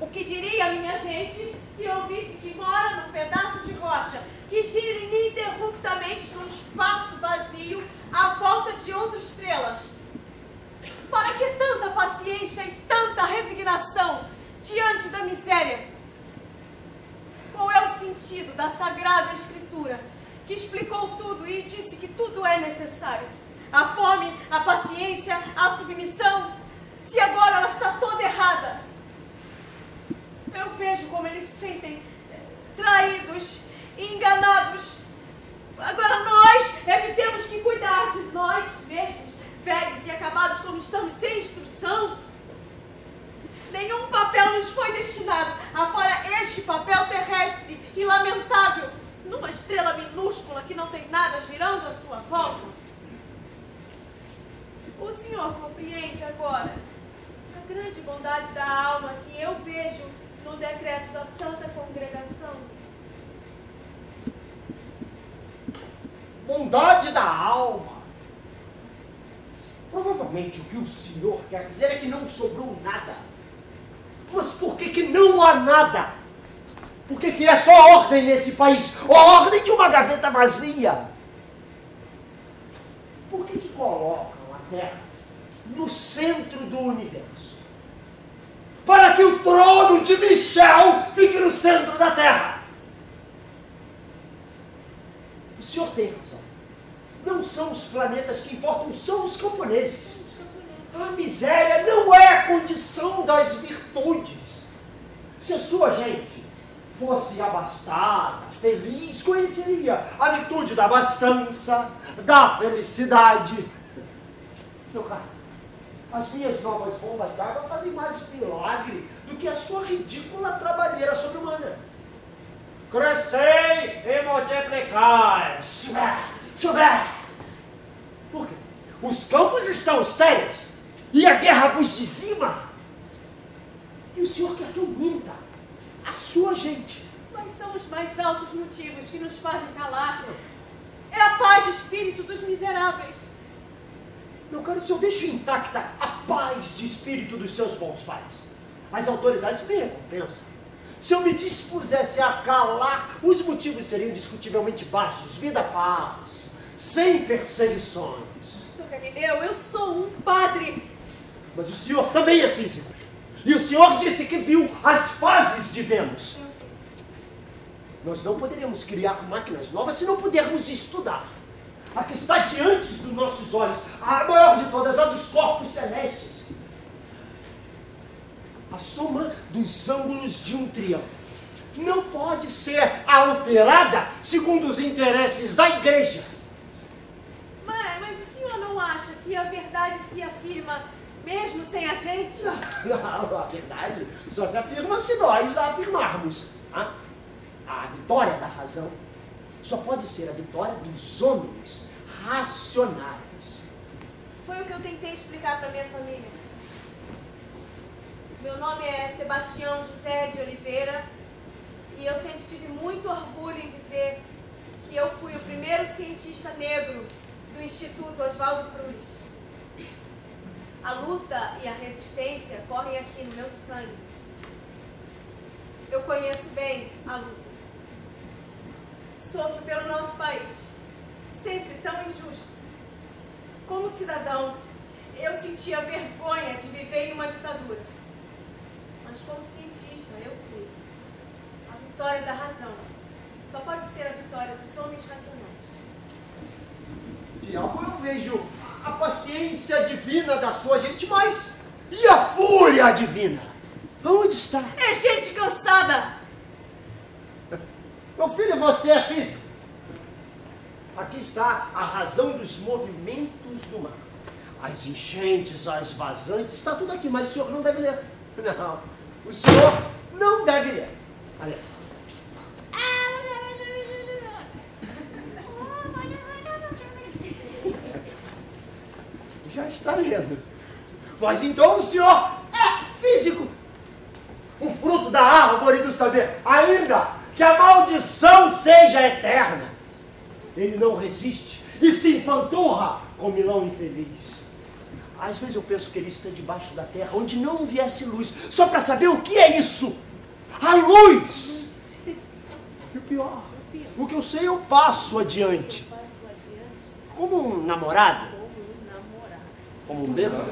o que diria minha gente se ouvisse que mora num pedaço de rocha que gira ininterruptamente num espaço vazio à volta de outra estrela? Para que tanta paciência e tanta resignação diante da miséria? Sentido da Sagrada Escritura que explicou tudo e disse que tudo é necessário? A fome, a paciência, a submissão? Se agora ela está toda errada, eu vejo como eles se sentem eh, traídos, enganados. Agora nós é que temos que cuidar de nós mesmos, velhos e acabados como estamos, sem instrução. Nenhum papel nos foi destinado, afora este papel terrestre e lamentável, numa estrela minúscula que não tem nada girando à sua volta. O senhor compreende agora a grande bondade da alma que eu vejo no decreto da Santa Congregação? Bondade da alma. Provavelmente o que o senhor quer dizer é que não sobrou nada. Mas por que, que não há nada? Por que, que é só ordem nesse país? Ordem de uma gaveta vazia. Por que, que colocam a Terra no centro do universo? Para que o trono de Michel fique no centro da Terra. O senhor tem razão. Não são os planetas que importam, são os camponeses. A miséria não é condição das virtudes. Se a sua gente fosse abastada, feliz, conheceria a virtude da abastança, da felicidade. Meu caro, as minhas novas bombas d'água fazem mais milagre do que a sua ridícula trabalheira sobre-humana. Crescei e multiplicai. Por quê? Os campos estão estéreis e a guerra vos dizima. E o senhor quer que eu minta a sua gente. Mas são os mais altos motivos que nos fazem calar. É a paz de espírito dos miseráveis. Meu caro senhor, deixe intacta a paz de espírito dos seus bons pais. As autoridades me recompensam. Se eu me dispusesse a calar, os motivos seriam discutivelmente baixos, vida fácil, sem perseguições. Sr. Galileu, eu sou um padre. Mas o senhor também é físico. E o senhor disse que viu as fases de Vênus. Nós não poderíamos criar máquinas novas se não pudermos estudar. A que está diante dos nossos olhos, a maior de todas, a dos corpos celestes. A soma dos ângulos de um triângulo não pode ser alterada segundo os interesses da igreja. Mas, mas o senhor não acha que a verdade se afirma mesmo sem a gente? Não, a verdade só se afirma se nós a afirmarmos. A, a vitória da razão só pode ser a vitória dos homens racionais. Foi o que eu tentei explicar para minha família. Meu nome é Sebastião José de Oliveira e eu sempre tive muito orgulho em dizer que eu fui o primeiro cientista negro do Instituto Oswaldo Cruz. A luta e a resistência correm aqui no meu sangue. Eu conheço bem a luta. Sofro pelo nosso país, sempre tão injusto. Como cidadão, eu sentia vergonha de viver em uma ditadura. Mas como cientista, eu sei. A vitória da razão só pode ser a vitória dos homens racionais. De algo eu vejo a paciência divina da sua gente, mas e a fúria divina? Onde está? É gente cansada! Meu filho, você é físico. Aqui está a razão dos movimentos do mar. As enchentes, as vazantes, está tudo aqui, mas o senhor não deve ler. Não, o senhor não deve ler. Olha. Está lendo. Mas então o senhor é físico. O fruto da árvore do saber, ainda que a maldição seja eterna. Ele não resiste e se empanturra com Milão infeliz. Às vezes eu penso que ele está debaixo da terra, onde não viesse luz, só para saber o que é isso. A luz! E o pior, o que eu sei eu passo adiante. Como um namorado. Como um bêbado.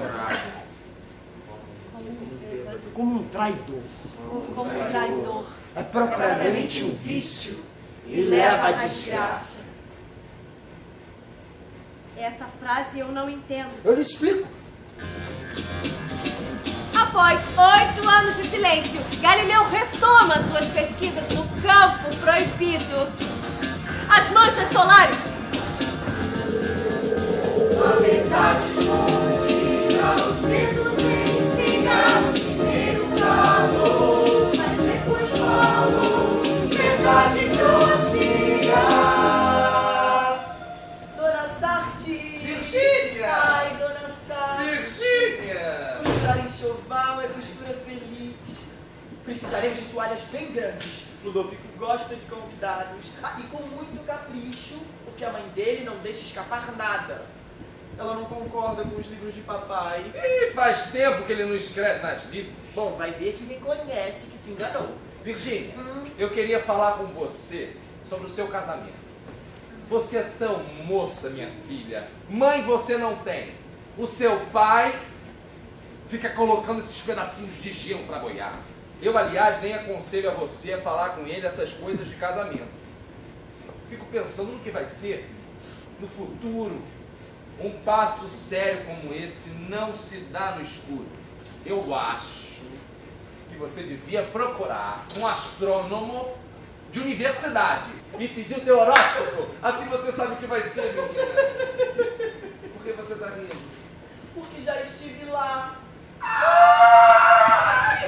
Como um traidor. Como um traidor. É propriamente um vício e leva à desgraça. Essa frase eu não entendo. Eu lhe explico. Após oito anos de silêncio, Galileu retoma suas pesquisas no campo proibido. As manchas solares. A Precisaremos de toalhas bem grandes. Ludovico gosta de convidados. Ah, e com muito capricho, porque a mãe dele não deixa escapar nada. Ela não concorda com os livros de papai. Ih, faz tempo que ele não escreve mais livros. Bom, vai ver que me conhece que se enganou. Virgínia, Hum. eu queria falar com você sobre o seu casamento. Você é tão moça, minha filha. Mãe você não tem. O seu pai fica colocando esses pedacinhos de gelo para boiar. Eu, aliás, nem aconselho a você a falar com ele essas coisas de casamento. Fico pensando no que vai ser no futuro. Um passo sério como esse não se dá no escuro. Eu acho que você devia procurar um astrônomo de universidade e pedir o teu horóscopo. Assim você sabe o que vai ser, menina. Por que você tá rindo? Porque já estive lá.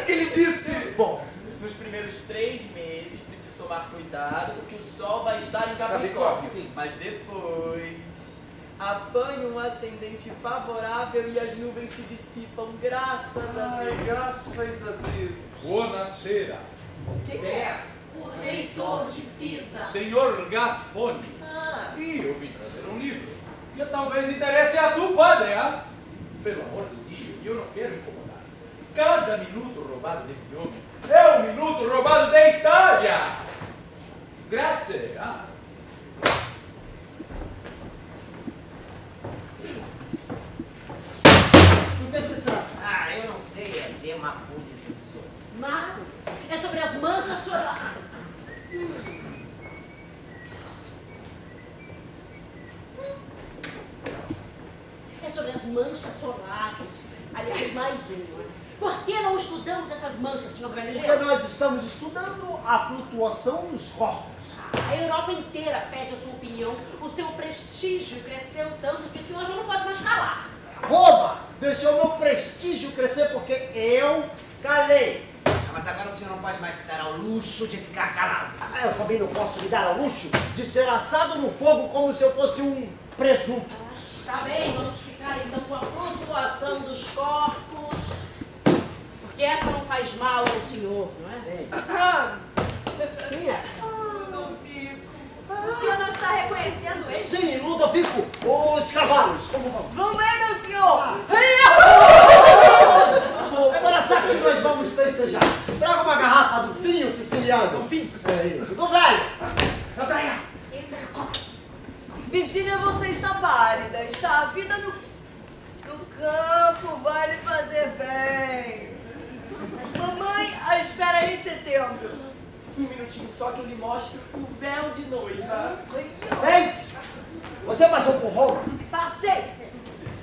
O que ele disse? Bom, Nos primeiros três meses, preciso tomar cuidado, porque o Sol vai estar em Capricórnio, sim. Mas depois, apanho um ascendente favorável e as nuvens se dissipam, graças a Ai, Deus. graças a Deus. Buonasera. Quem é? O reitor de Pisa. Senhor Gafone. Ah, E eu vim trazer um livro que talvez interesse a tu, padre, ah? Pelo amor de Deus, eu não quero incomodar. Cada minuto roubado desse homem é um minuto roubado da Itália. Grazie, ah. Do que se trata? Ah, eu não sei, é dermapulizensores. Marcos, é sobre as manchas solares. É sobre as manchas solares. Aliás, mais uma. Por que não estudamos essas manchas, senhor Porque Galileu? nós estamos estudando a flutuação dos corpos. A Europa inteira pede a sua opinião. O seu prestígio cresceu tanto que o senhor já não pode mais calar. Roma deixou meu prestígio crescer porque eu calei. Ah, mas agora o senhor não pode mais se dar ao luxo de ficar calado. Ah, Eu também não posso me dar ao luxo de ser assado no fogo como se eu fosse um presunto. Tá bem, vamos ficar então com a flutuação dos corpos. Porque essa não faz mal ao senhor, não é? Ei, Ah, Quem é? Ludovico. o senhor não está reconhecendo ele? Sim, Ludovico, os cavalos, como vão? Vamos ver, meu senhor! Agora sabe que nós vamos festejar. Traga uma garrafa do vinho siciliano. Do vinho siciliano. É isso, do velho. Virgínia, você está pálida. Está a vida no, no campo vai lhe fazer bem. Mamãe a espera em setembro. Um minutinho só que eu lhe mostro o véu de noiva. Sente-se. Você passou por Roma? Passei.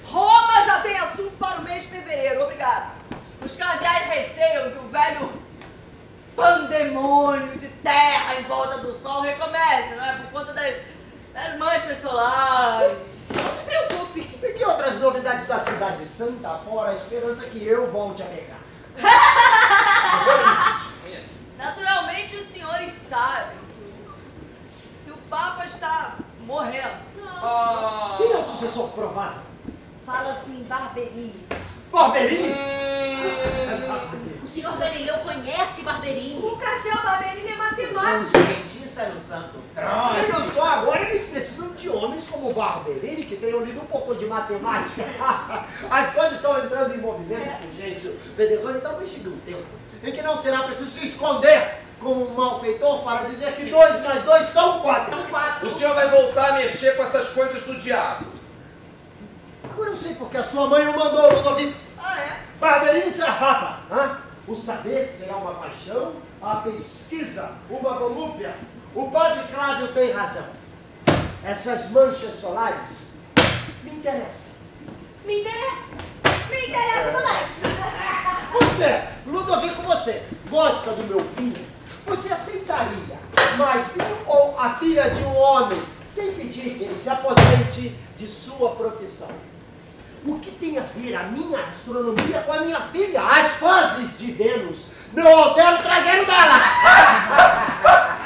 Roma já tem assunto para o mês de fevereiro. Obrigado. Os cardeais receiam que o velho pandemônio de terra em volta do sol recomece, não é? Por conta das, das manchas solares. Não se preocupe. E que outras novidades da cidade santa fora a esperança que eu volte a pegar? Naturalmente, os senhores sabem que o Papa está morrendo. Ah, Quem é o sucessor provável? Fala-se em Barberini. Barberini? O senhor Galileu conhece Barberini. O cardeal Barberini é matemático. Cientista no santo trono. Olha só, agora eles precisam de homens como Barberini, que tenham lido um pouco de matemática. As coisas estão entrando em movimento, gente. Beethoven talvez chegue um tempo em que não será preciso se esconder como um malfeitor para dizer que dois mais dois são quatro. São quatro. o senhor vai voltar a mexer com essas coisas do diabo. Agora eu sei porque a sua mãe o mandou, Ludovico. Ah, é? Barberini será papa. Hã? O saber será uma paixão, a pesquisa uma volúpia. O padre Cláudio tem razão. Essas manchas solares me interessam. Me interessa. Me interessa também. Você, Ludovico, você gosta do meu vinho? Você aceitaria mais vinho ou a filha de um homem sem pedir que ele se aposente de sua profissão? O que tem a ver a minha astronomia com a minha filha? As fases de Vênus. Não altero o traseiro dela!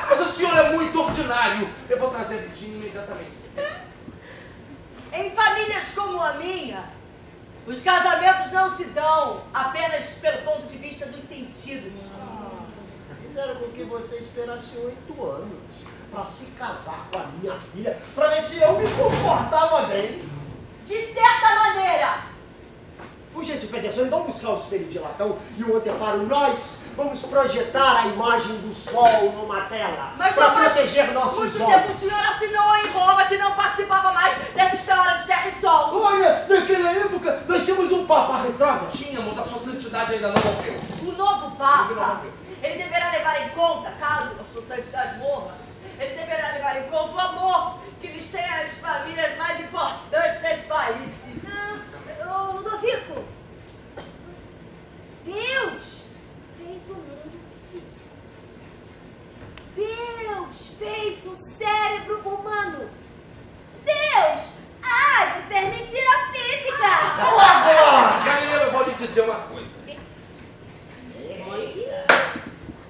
Mas o senhor é muito ordinário. Eu vou trazer a Virginia imediatamente. Em famílias como a minha, os casamentos não se dão apenas pelo ponto de vista dos sentidos. Fizeram com que você esperasse oito anos para se casar com a minha filha, para ver se eu me comportava bem. De certa maneira, Fulgêncio Pedersen, vamos buscar o espelho de latão e o anteparo. Nós vamos projetar a imagem do sol numa tela mas para proteger nossos muito olhos. tempo o senhor assinou em Roma que não participava mais dessa história de terra e sol. Olha, naquela época nós tínhamos um papa retrógrado. Tínhamos, a sua santidade ainda não morreu. O novo Papa, ele deverá levar em conta, caso a sua santidade morra, ele deverá levar em conta o amor que lhes tem as famílias mais importantes desse país. Ô, Ludovico, Deus fez o mundo físico. Deus fez o cérebro humano. Deus há de permitir a física. Galileu, eu vou lhe dizer uma coisa.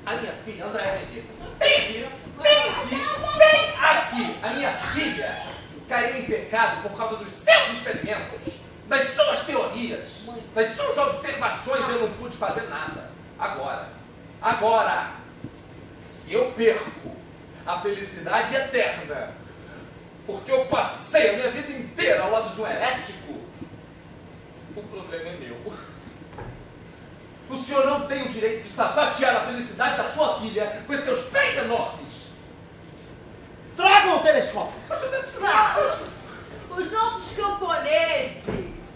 A Vem aqui, vem aqui, vem aqui. A minha filha caiu em pecado por causa dos seus experimentos, das suas teorias, das suas observações. Eu não pude fazer nada. Agora, agora, se eu perco a felicidade eterna, porque eu passei a minha vida inteira ao lado de um herético, o problema é meu. O senhor não tem o direito de sapatear a felicidade da sua filha com esses seus pés enormes. Tragam o telescópio. Mas eu tenho Os, os nossos camponeses,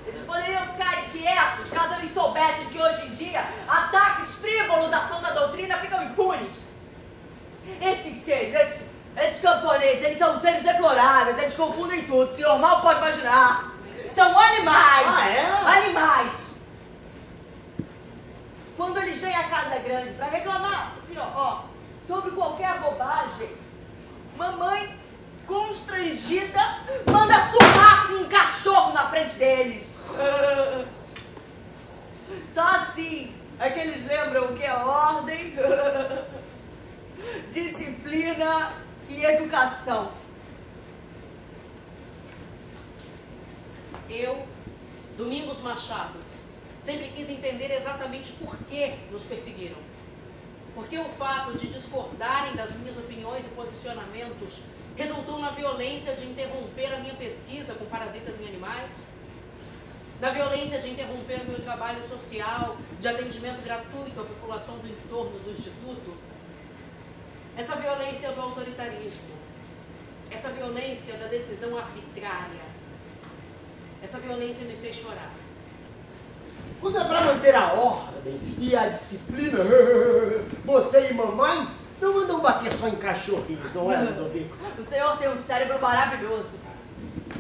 eles poderiam ficar quietos caso eles soubessem que hoje em dia ataques frívolos à sã da doutrina ficam impunes. Esses seres, esses, esses camponeses, eles são seres deploráveis, eles confundem tudo, o senhor mal pode imaginar. São animais. Ah, é? Animais. Quando eles vêm à Casa Grande para reclamar, assim, ó, ó, sobre qualquer bobagem, mamãe, constrangida, manda surrar com um cachorro na frente deles. Só assim é que eles lembram o que é ordem, disciplina e educação. Eu, Domingos Machado, sempre quis entender exatamente por que nos perseguiram. Porque o fato de discordarem das minhas opiniões e posicionamentos resultou na violência de interromper a minha pesquisa com parasitas em animais, na violência de interromper o meu trabalho social de atendimento gratuito à população do entorno do Instituto, essa violência do autoritarismo, essa violência da decisão arbitrária, essa violência me fez chorar. Quando é pra manter a ordem e a disciplina, você e mamãe não andam bater só em cachorrinhos, não é, Ludovico? O senhor tem um cérebro maravilhoso.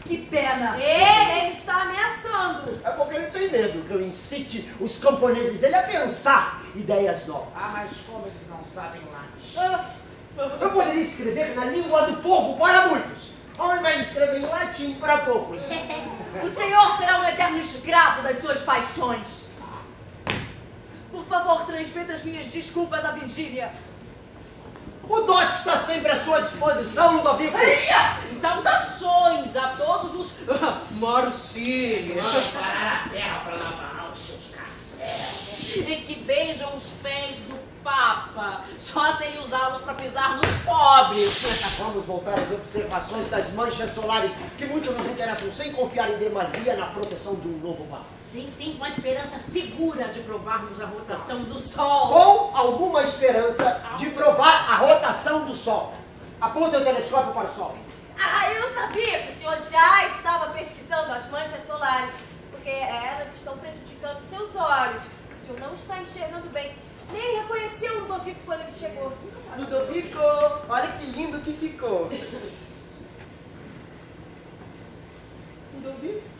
Que pena. Ele, ele está ameaçando. É porque ele tem medo que eu incite os camponeses dele a pensar ideias novas. Ah, mas como eles não sabem latim? Ah, Eu poderia escrever na língua do povo para muitos, ao invés de escrever em latim para poucos. O senhor será um eterno escravo das suas paixões. Por favor, transmita as minhas desculpas à Virgínia. O Dot está sempre à sua disposição, Ludovico. Saudações a todos os Marcílios Parar a terra para lavar os seus castelos. e que beijam os pés do Papa, só se ele usá-los para pisar nos pobres. Vamos voltar às observações das manchas solares, que muito nos interessam, sem confiar em demasia na proteção de um novo mapa. Sim, sim, com a esperança segura de provarmos a rotação do Sol. Com alguma esperança de provar a rotação do Sol. Aponta o telescópio para o Sol. Ah, eu não sabia que o senhor já estava pesquisando as manchas solares, porque elas estão prejudicando seus olhos. O senhor não está enxergando bem. Nem reconheceu o Ludovico quando ele chegou. Ludovico, olha que lindo que ficou. Ludovico?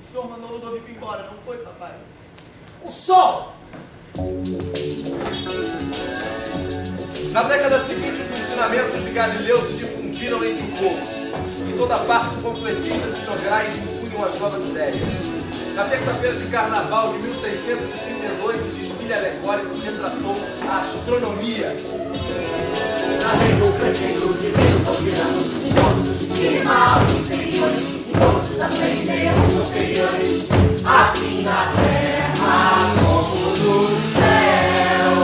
O senhor mandou o Ludovico embora, não foi, papai? O Sol! Na década seguinte, os ensinamentos de Galileu se difundiram entre o povo. Em toda parte, completistas e jograis impunham as novas ideias. Na terça-feira de carnaval de 1632, o desfile alegórico retratou a astronomia. Amigo crescendo de meio combinando Pontos de cima aos interiores Pontos da frente aos superiores Assim na terra como no céu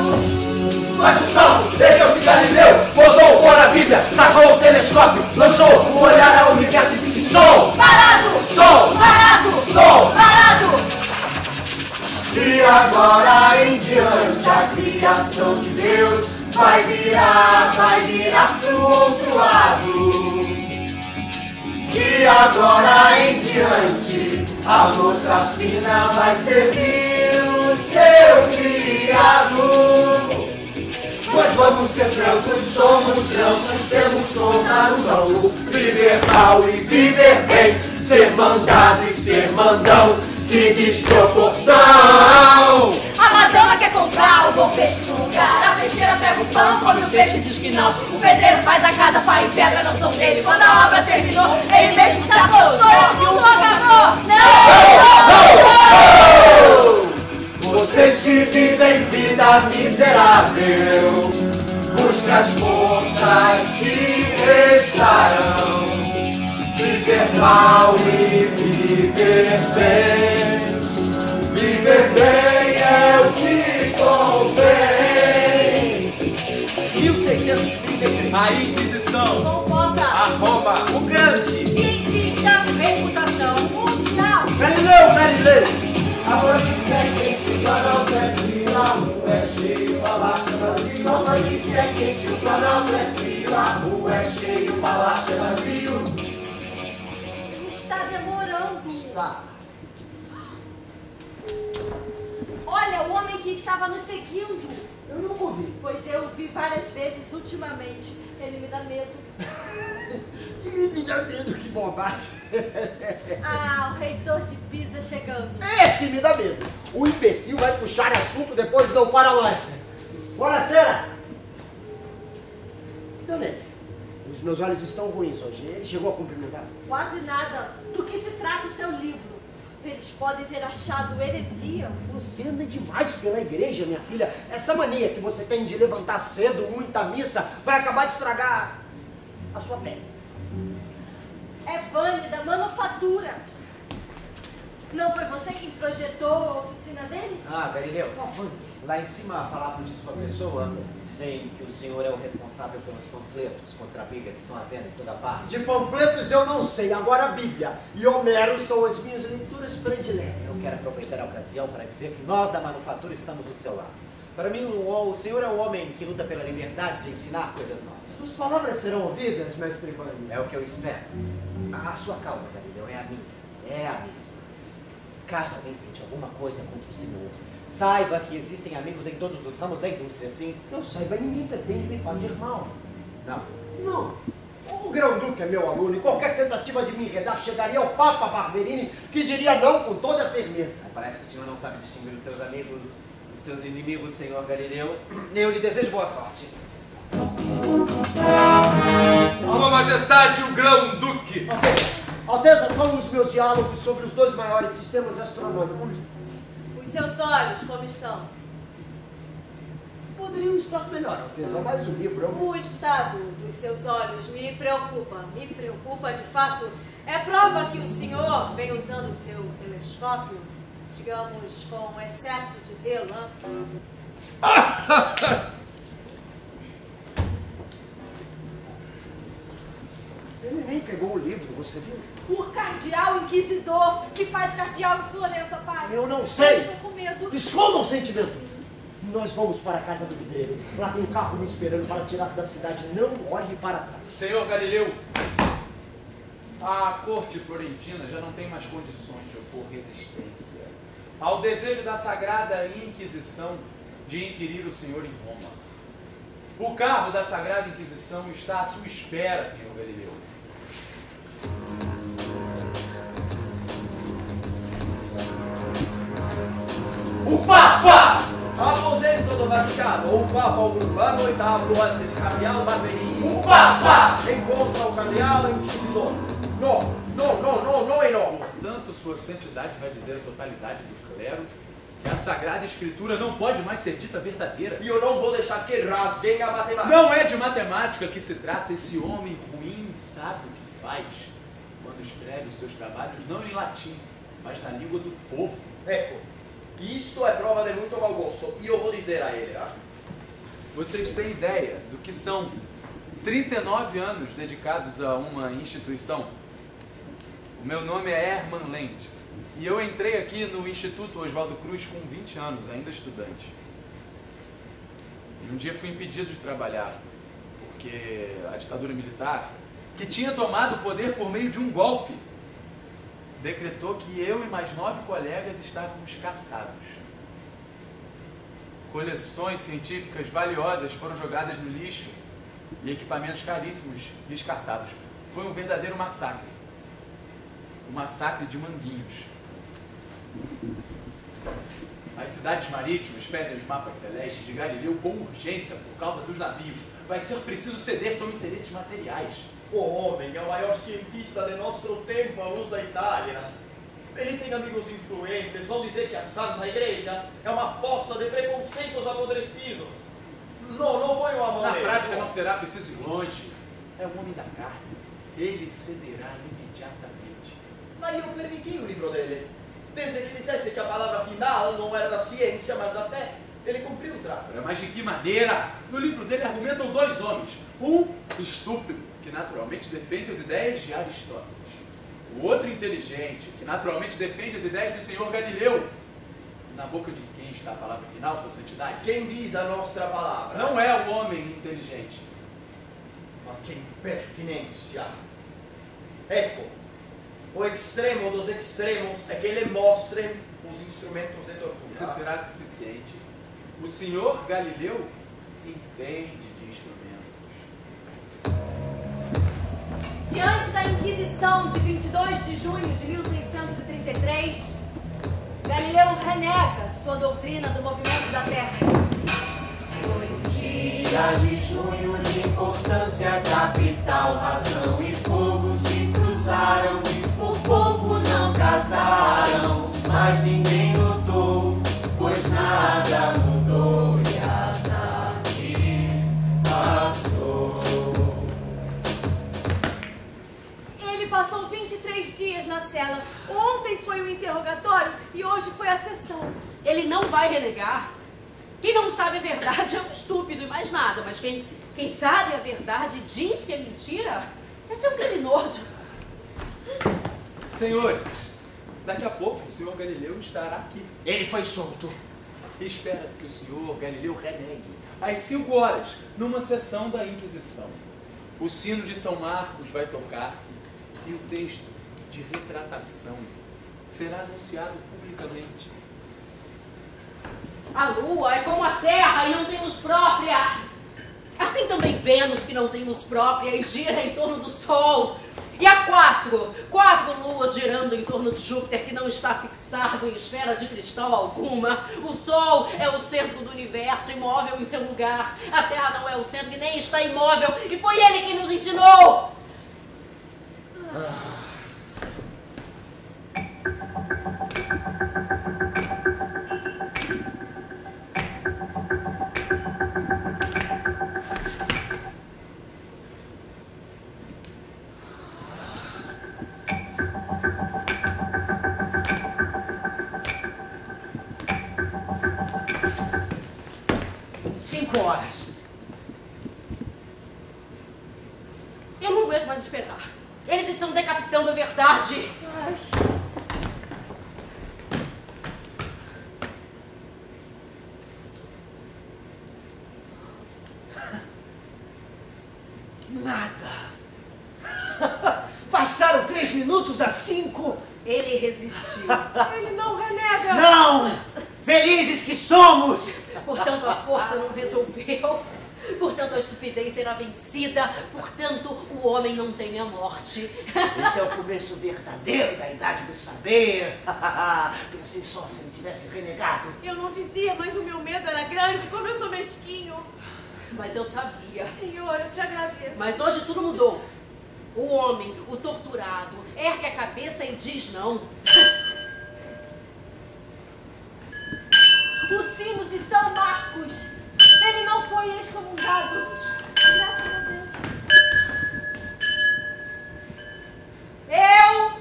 Mas o Sol, ergueu-se Galileu, botou fora a Bíblia, sacou o telescópio, lançou o olhar ao universo e disse Sol! Parado! Sol! Parado! Sol! Parado! De agora em diante a criação de Deus Vai virar, vai virar pro outro lado De agora em diante a moça fina vai servir o seu criado. Mas vamos ser francos, somos brancos, temos tornar o vão Viver mal e viver bem, ser mandado e ser mandão Que desproporção! A madama quer comprar o bom peixe no lugar. A peixeira pega o pão, come o peixe e diz que não. O pedreiro faz a casa, pá e pedra não são dele. Quando a obra terminou, ele mesmo se apossou. E o agarrou. Não! vivem vida miserável. Busca as forças que restarão. Viver mal e viver bem. Viver bem é o que convém. A Inquisição. Convoca Arroba. O grande. cientista, reputação mundial. Galileu, Galileu! A noite é quente, o planalto é frio, a rua é cheia, o palácio é vazio. A noite é quente, o planalto é frio, a rua é cheia, o palácio é vazio. Está demorando. Está. Olha, o homem que estava nos seguindo. Eu não ouvi. Pois eu vi várias vezes ultimamente. Ele me dá medo. Me dá medo, que bobagem. Ah, o reitor de Pisa chegando. Esse me dá medo. O imbecil vai puxar assunto depois não para mais. Buonasera! Também. Os meus olhos estão ruins hoje. Ele chegou a cumprimentar. Quase nada. Do que se trata o seu livro? Eles podem ter achado heresia. Você anda demais pela igreja, minha filha. Essa mania que você tem de levantar cedo, muita missa, vai acabar de estragar a sua pele. É Vane da manufatura. Não foi você quem projetou a oficina dele? Ah, Galileu, lá em cima falavam de sua pessoa. Dizem que o senhor é o responsável pelos panfletos contra a Bíblia que estão à venda em toda parte. De panfletos eu não sei, agora a Bíblia e Homero são as minhas leituras prediletas. Eu quero aproveitar a ocasião para dizer que nós da manufatura estamos do seu lado. Para mim, o, o senhor é o homem que luta pela liberdade de ensinar coisas novas. Suas palavras serão ouvidas, mestre Vani. É o que eu espero. A, a sua causa, Galileu, é a minha. É a mesma. Caso alguém tente alguma coisa contra o senhor, saiba que existem amigos em todos os ramos da indústria, sim? Eu saiba, ninguém pretende me fazer mal. Não. Não. O Grão-Duque é meu aluno e qualquer tentativa de me enredar chegaria ao Papa Barberini, que diria não com toda a firmeza. Parece que o senhor não sabe distinguir os seus amigos dos seus inimigos, senhor Galileu. Eu lhe desejo boa sorte. Sua Majestade, o Grão-Duque. Alteza, Alteza, são os meus diálogos sobre os dois maiores sistemas astronômicos. Os seus olhos como estão? Poderiam estar melhor, Alteza, mas o livro é um... O estado dos seus olhos me preocupa, me preocupa de fato. É prova que o senhor vem usando o seu telescópio, digamos, com excesso de zelo, né? Ele nem pegou o livro, você viu? Por cardeal inquisidor. que faz cardeal em Florença, pai? Eu não sei. Eu estou com medo. Esconda o sentimento. Nós vamos para a casa do vidreiro. Lá tem um carro me esperando para tirar da cidade. Não olhe para trás. Senhor Galileu, a corte florentina já não tem mais condições de opor resistência ao desejo da Sagrada Inquisição de inquirir o senhor em Roma. O carro da Sagrada Inquisição está à sua espera, senhor Galileu. O Papa! Aposento do Vaticano, o Papa Urbano VIII antes Cardeal Barberini. O Papa! Encontra o Cardeal Inquisidor. Não, não, não, não, não e não. Portanto, sua santidade vai dizer a totalidade do clero que a Sagrada Escritura não pode mais ser dita verdadeira. E eu não vou deixar que rasguem a matemática. Não é de matemática que se trata. Esse homem ruim sabe o que faz quando escreve os seus trabalhos não em latim, mas na língua do povo. Ecco, isto é prova de muito mau gosto. E eu vou dizer a ele, ah? Vocês têm ideia do que são 39 anos dedicados a uma instituição? O meu nome é Herman Lent e eu entrei aqui no Instituto Oswaldo Cruz com 20 anos, ainda estudante. E um dia fui impedido de trabalhar, porque a ditadura militar, que tinha tomado o poder por meio de um golpe, decretou que eu e mais nove colegas estávamos caçados. Coleções científicas valiosas foram jogadas no lixo e equipamentos caríssimos descartados. Foi um verdadeiro massacre. O massacre de Manguinhos. As cidades marítimas pedem os mapas celestes de Galileu com urgência por causa dos navios. Vai ser preciso ceder, são interesses materiais. O homem é o maior cientista de nosso tempo à luz da Itália. Ele tem amigos influentes, vão dizer que a Santa Igreja é uma fossa de preconceitos apodrecidos. Não, não ponho a mão Na nele. prática não será preciso ir longe. É o homem da carne. Ele cederá imediatamente. Mas eu permiti o livro dele. Desde que dissesse que a palavra final não era da ciência, mas da fé. Ele cumpriu o trato. Mas de que maneira? No livro dele argumentam dois homens. Um estúpido, que naturalmente defende as ideias de Aristóteles. O outro inteligente, que naturalmente defende as ideias do senhor Galileu. Na boca de quem está a palavra final, sua santidade? Quem diz a nossa palavra? Não é o homem inteligente. Ma che impertinência! Ecco, o extremo dos extremos é que ele mostre os instrumentos de tortura. Será suficiente. O senhor Galileu entende de instrumentos. Diante da Inquisição de 22 de junho de 1633, Galileu renega sua doutrina do movimento da Terra. Dia de junho de importância capital, razão e povo se cruzaram, por pouco não casaram, mas ninguém notou, pois nada mudou 23 dias na cela. Ontem foi o interrogatório e hoje foi a sessão. Ele não vai renegar. Quem não sabe a verdade é um estúpido e mais nada, mas quem, quem sabe a verdade e diz que é mentira, esse é um criminoso. Senhores, daqui a pouco o senhor Galileu estará aqui. Ele foi solto. Espera-se que o senhor Galileu renegue às 5 horas, numa sessão da Inquisição. O sino de São Marcos vai tocar e o texto de retratação será anunciado publicamente. A lua é como a terra e não tem luz própria. Assim também Vênus, que não tem luz própria e gira em torno do Sol. E há quatro, quatro luas girando em torno de Júpiter que não está fixado em esfera de cristal alguma. O Sol é o centro do universo, imóvel em seu lugar. A Terra não é o centro e nem está imóvel. E foi ele quem nos ensinou. Cinco vencida. Portanto, o homem não teme a morte. Esse é o começo verdadeiro da idade do saber. Pensei só se ele tivesse renegado. Eu não dizia, mas o meu medo era grande, como eu sou mesquinho. Mas eu sabia. Senhor, eu te agradeço. Mas hoje tudo mudou. O homem, o torturado, ergue a cabeça e diz não. O sino de São Marcos. Ele não foi excomungado. Graças a Deus. Eu,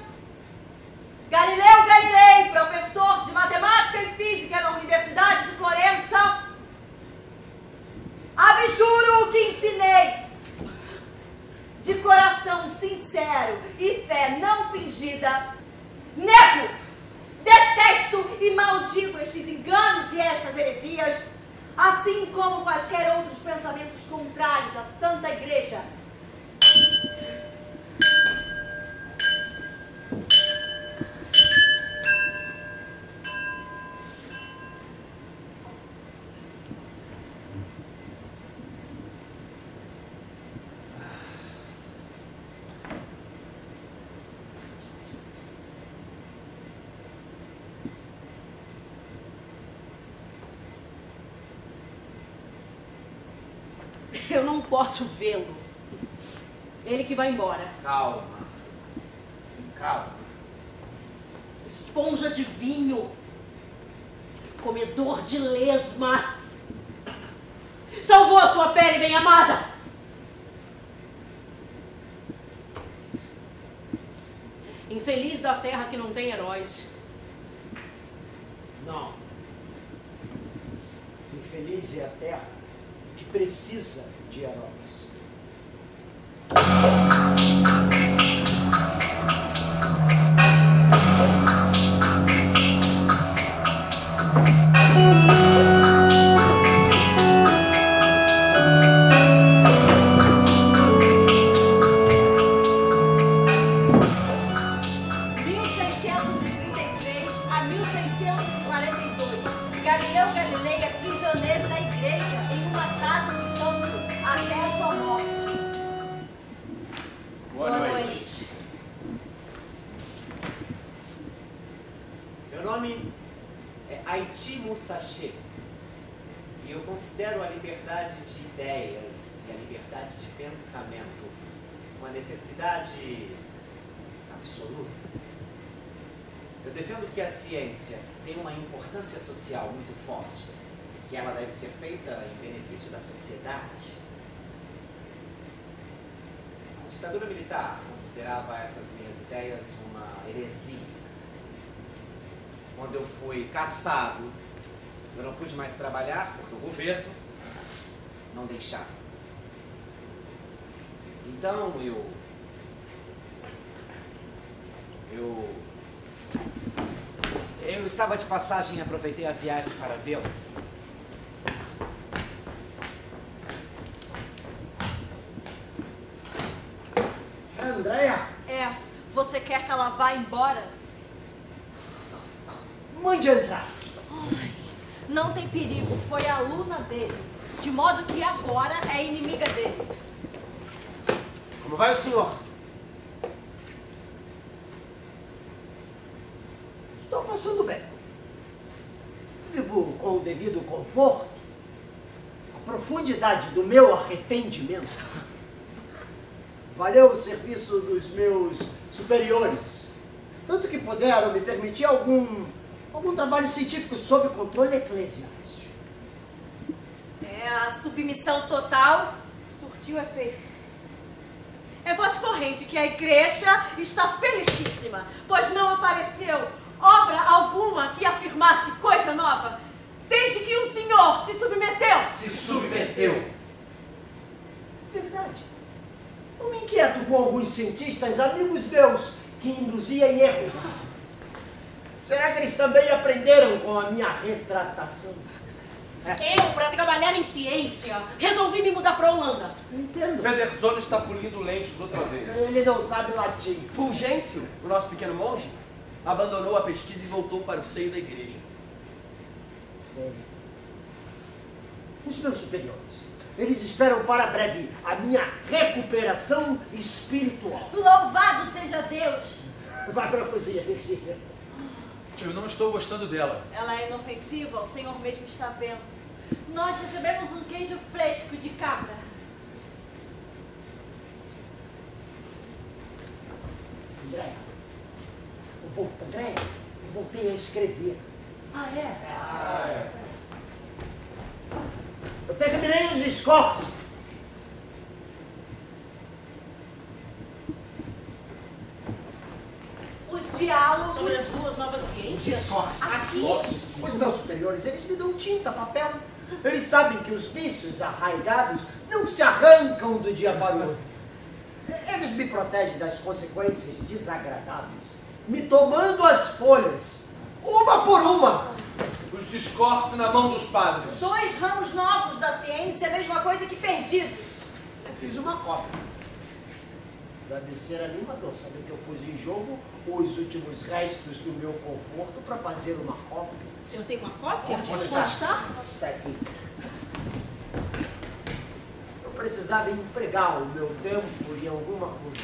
Galileu Galilei, professor de matemática e física na Universidade de Florença, abjuro o que ensinei. De coração sincero e fé não fingida, nego Detesto e maldigo estes enganos e estas heresias, assim como quaisquer outros pensamentos contrários à Santa Igreja. Posso vê-lo. Ele que vai embora. Calma. Calma. esponja de vinho, comedor de lesmas. Salvou a sua pele, bem amada. Infeliz da terra que não tem heróis. Não. Infeliz é a terra precisa de heróis. Trabalhar porque o governo não deixava. Então eu. Eu. Eu estava de passagem e aproveitei a viagem para vê-lo. Andréia, É, você quer que ela vá embora? mande entrar. Não tem perigo, foi a aluna dele. De modo que agora é inimiga dele. Como vai o senhor? Estou passando bem. Vivo com o devido conforto. A profundidade do meu arrependimento valeu o serviço dos meus superiores. Tanto que puderam me permitir algum, algum trabalho científico sob controle eclesiástico. É, a submissão total surtiu efeito. É voz corrente que a igreja está felicíssima, pois não apareceu obra alguma que afirmasse coisa nova, desde que o senhor se submeteu. Se submeteu. Verdade. Eu me inquieto com alguns cientistas, amigos meus, que induzia em erro. Será que eles também aprenderam com a minha retratação? Eu, para trabalhar em ciência, resolvi me mudar para Holanda. Entendo. Federzoni está polindo lentes outra vez. Ele não sabe latim. Fulgêncio, o nosso pequeno monge, abandonou a pesquisa e voltou para o seio da igreja. Sério. Os meus superiores, eles esperam para breve a minha recuperação espiritual. Louvado seja Deus! Vai para a cozinha, Virgínia. Eu não estou gostando dela. Ela é inofensiva, o senhor mesmo está vendo. Nós recebemos um queijo fresco de cabra. André, eu vou, André, eu voltei a escrever. Ah, é? Eu terminei os escorços. Os diálogos. Sobre as duas novas ciências. Aqui. Os meus superiores, eles me dão tinta, papel. Eles sabem que os vícios arraigados não se arrancam do dia para o outro. Eles me protegem das consequências desagradáveis, me tomando as folhas, uma por uma. Os discorce na mão dos padres. Dois ramos novos da ciência é a mesma coisa que perdidos. Eu fiz uma cópia. Deve ser animador saber que eu pus em jogo os últimos restos do meu conforto para fazer uma cópia. O senhor tem uma cópia? Onde está? está? Está aqui. Eu precisava empregar o meu tempo em alguma coisa.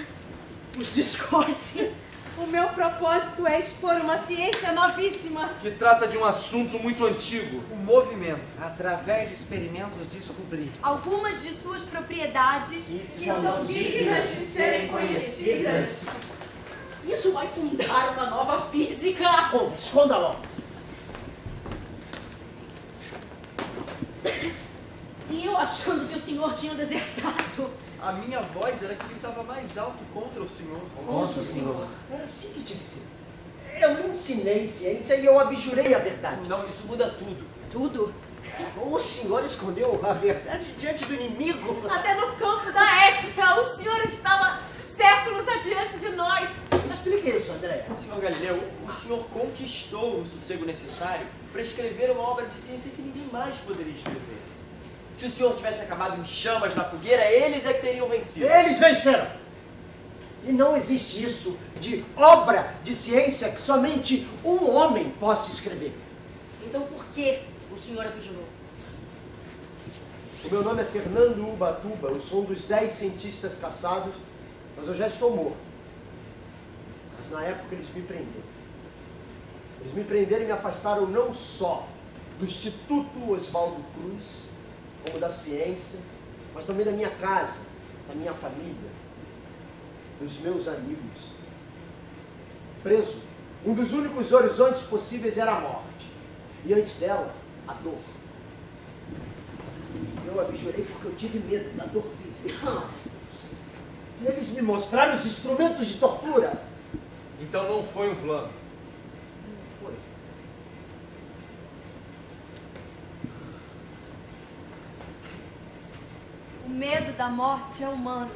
Os discorce. O meu propósito é expor uma ciência novíssima. Que trata de um assunto muito antigo. O movimento. Através de experimentos, descobri. Algumas de suas propriedades E que são são dignas dignas de serem conhecidas. Isso vai fundar uma nova física. Esconda, esconda logo. E eu achando que o senhor tinha desertado. A minha voz era que gritava mais alto contra o senhor. Contra o senhor. Era assim que tinha que ser. Eu lhe ensinei ciência e eu abjurei a verdade. Não, isso muda tudo. Tudo. O senhor escondeu a verdade diante do inimigo. Até no campo da ética, o senhor estava séculos adiante de nós. Explique isso, André. Senhor Galileu, o senhor conquistou o sossego necessário para escrever uma obra de ciência que ninguém mais poderia escrever. Se o senhor tivesse acabado em chamas na fogueira, eles é que teriam vencido. Eles venceram. E não existe isso de obra de ciência que somente um homem possa escrever. Então por que o senhor abjurou? O meu nome é Fernando Ubatuba, eu sou um dos dez cientistas caçados, mas eu já estou morto. Mas na época eles me prenderam. Eles me prenderam e me afastaram não só do Instituto Oswaldo Cruz, como da ciência, mas também da minha casa, da minha família, dos meus amigos. Preso, um dos únicos horizontes possíveis era a morte. E antes dela, a dor. Eu abjurei porque eu tive medo da dor física. Eles me mostraram os instrumentos de tortura. Então não foi um plano. Não foi. O medo da morte é humano.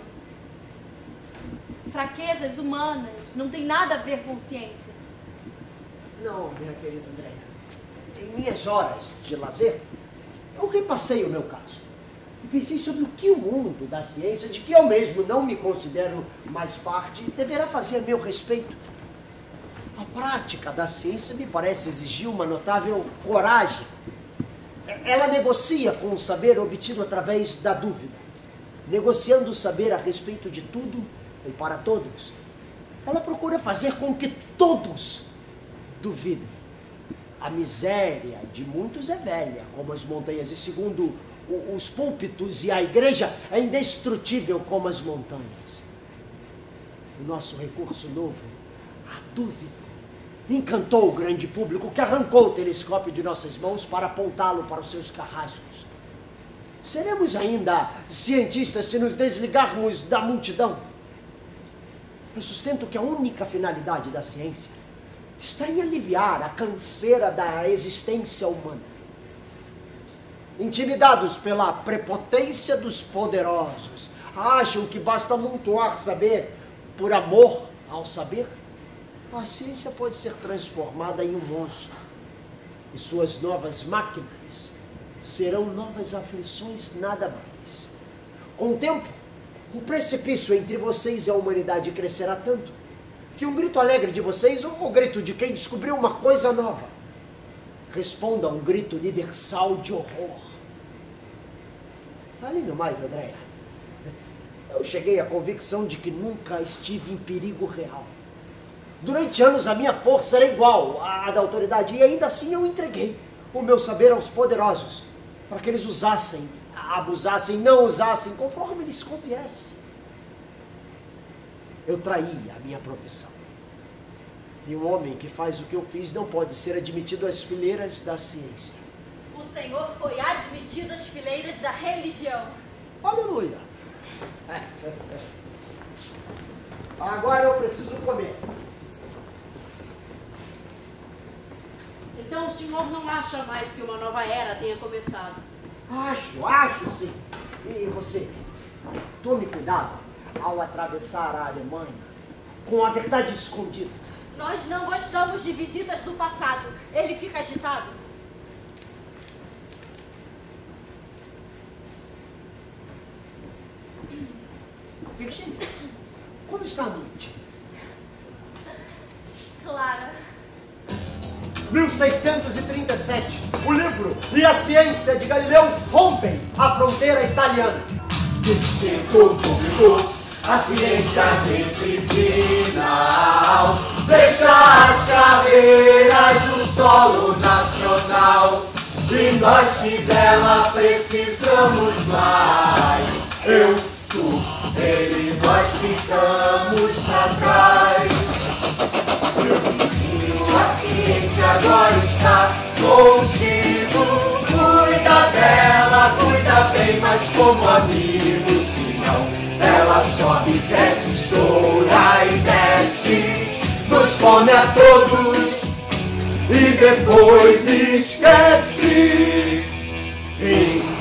Fraquezas humanas não tem nada a ver com ciência. Não, minha querida Andréia. Em minhas horas de lazer, eu repassei o meu caso. E pensei sobre o que o mundo da ciência, de que eu mesmo não me considero mais parte, deverá fazer a meu respeito. A prática da ciência me parece exigir uma notável coragem. Ela negocia com o saber obtido através da dúvida, negociando o saber a respeito de tudo e para todos. Ela procura fazer com que todos duvidem. A miséria de muitos é velha, como as montanhas, e segundo os púlpitos e a igreja, é indestrutível como as montanhas. O nosso recurso novo, a dúvida, encantou o grande público que arrancou o telescópio de nossas mãos para apontá-lo para os seus carrascos. Seremos ainda cientistas se nos desligarmos da multidão? Eu sustento que a única finalidade da ciência está em aliviar a canseira da existência humana. Intimidados pela prepotência dos poderosos, acham que basta amontoar saber por amor ao saber? A ciência pode ser transformada em um monstro. E suas novas máquinas serão novas aflições, nada mais. Com o tempo, o precipício entre vocês e a humanidade crescerá tanto que um grito alegre de vocês ou o grito de quem descobriu uma coisa nova responda a um grito universal de horror. Além do mais, Andréia, eu cheguei à convicção de que nunca estive em perigo real. Durante anos a minha força era igual à da autoridade e ainda assim eu entreguei o meu saber aos poderosos para que eles usassem, abusassem, não usassem conforme lhes conviesse. Eu traí a minha profissão. E um homem que faz o que eu fiz não pode ser admitido às fileiras da ciência. O senhor foi admitido às fileiras da religião. Aleluia! Agora eu preciso comer. Então o senhor não acha mais que uma nova era tenha começado? Acho, acho sim. E você, tome cuidado ao atravessar a Alemanha com a verdade escondida. Nós não gostamos de visitas do passado. Ele fica agitado. Virginia, como está a noite? 1637, o livro e a ciência de Galileu rompem a fronteira italiana. Distinto público, a ciência final. Deixa as carreiras no solo nacional. E nós que dela precisamos mais. Eu, tu, ele, nós ficamos pra trás. Meu vizinho, a ciência agora está contigo. Cuida dela, cuida bem, mas como amigo, senão ela sobe, cresce, estoura e desce. Nos come a todos e depois esquece. Fim.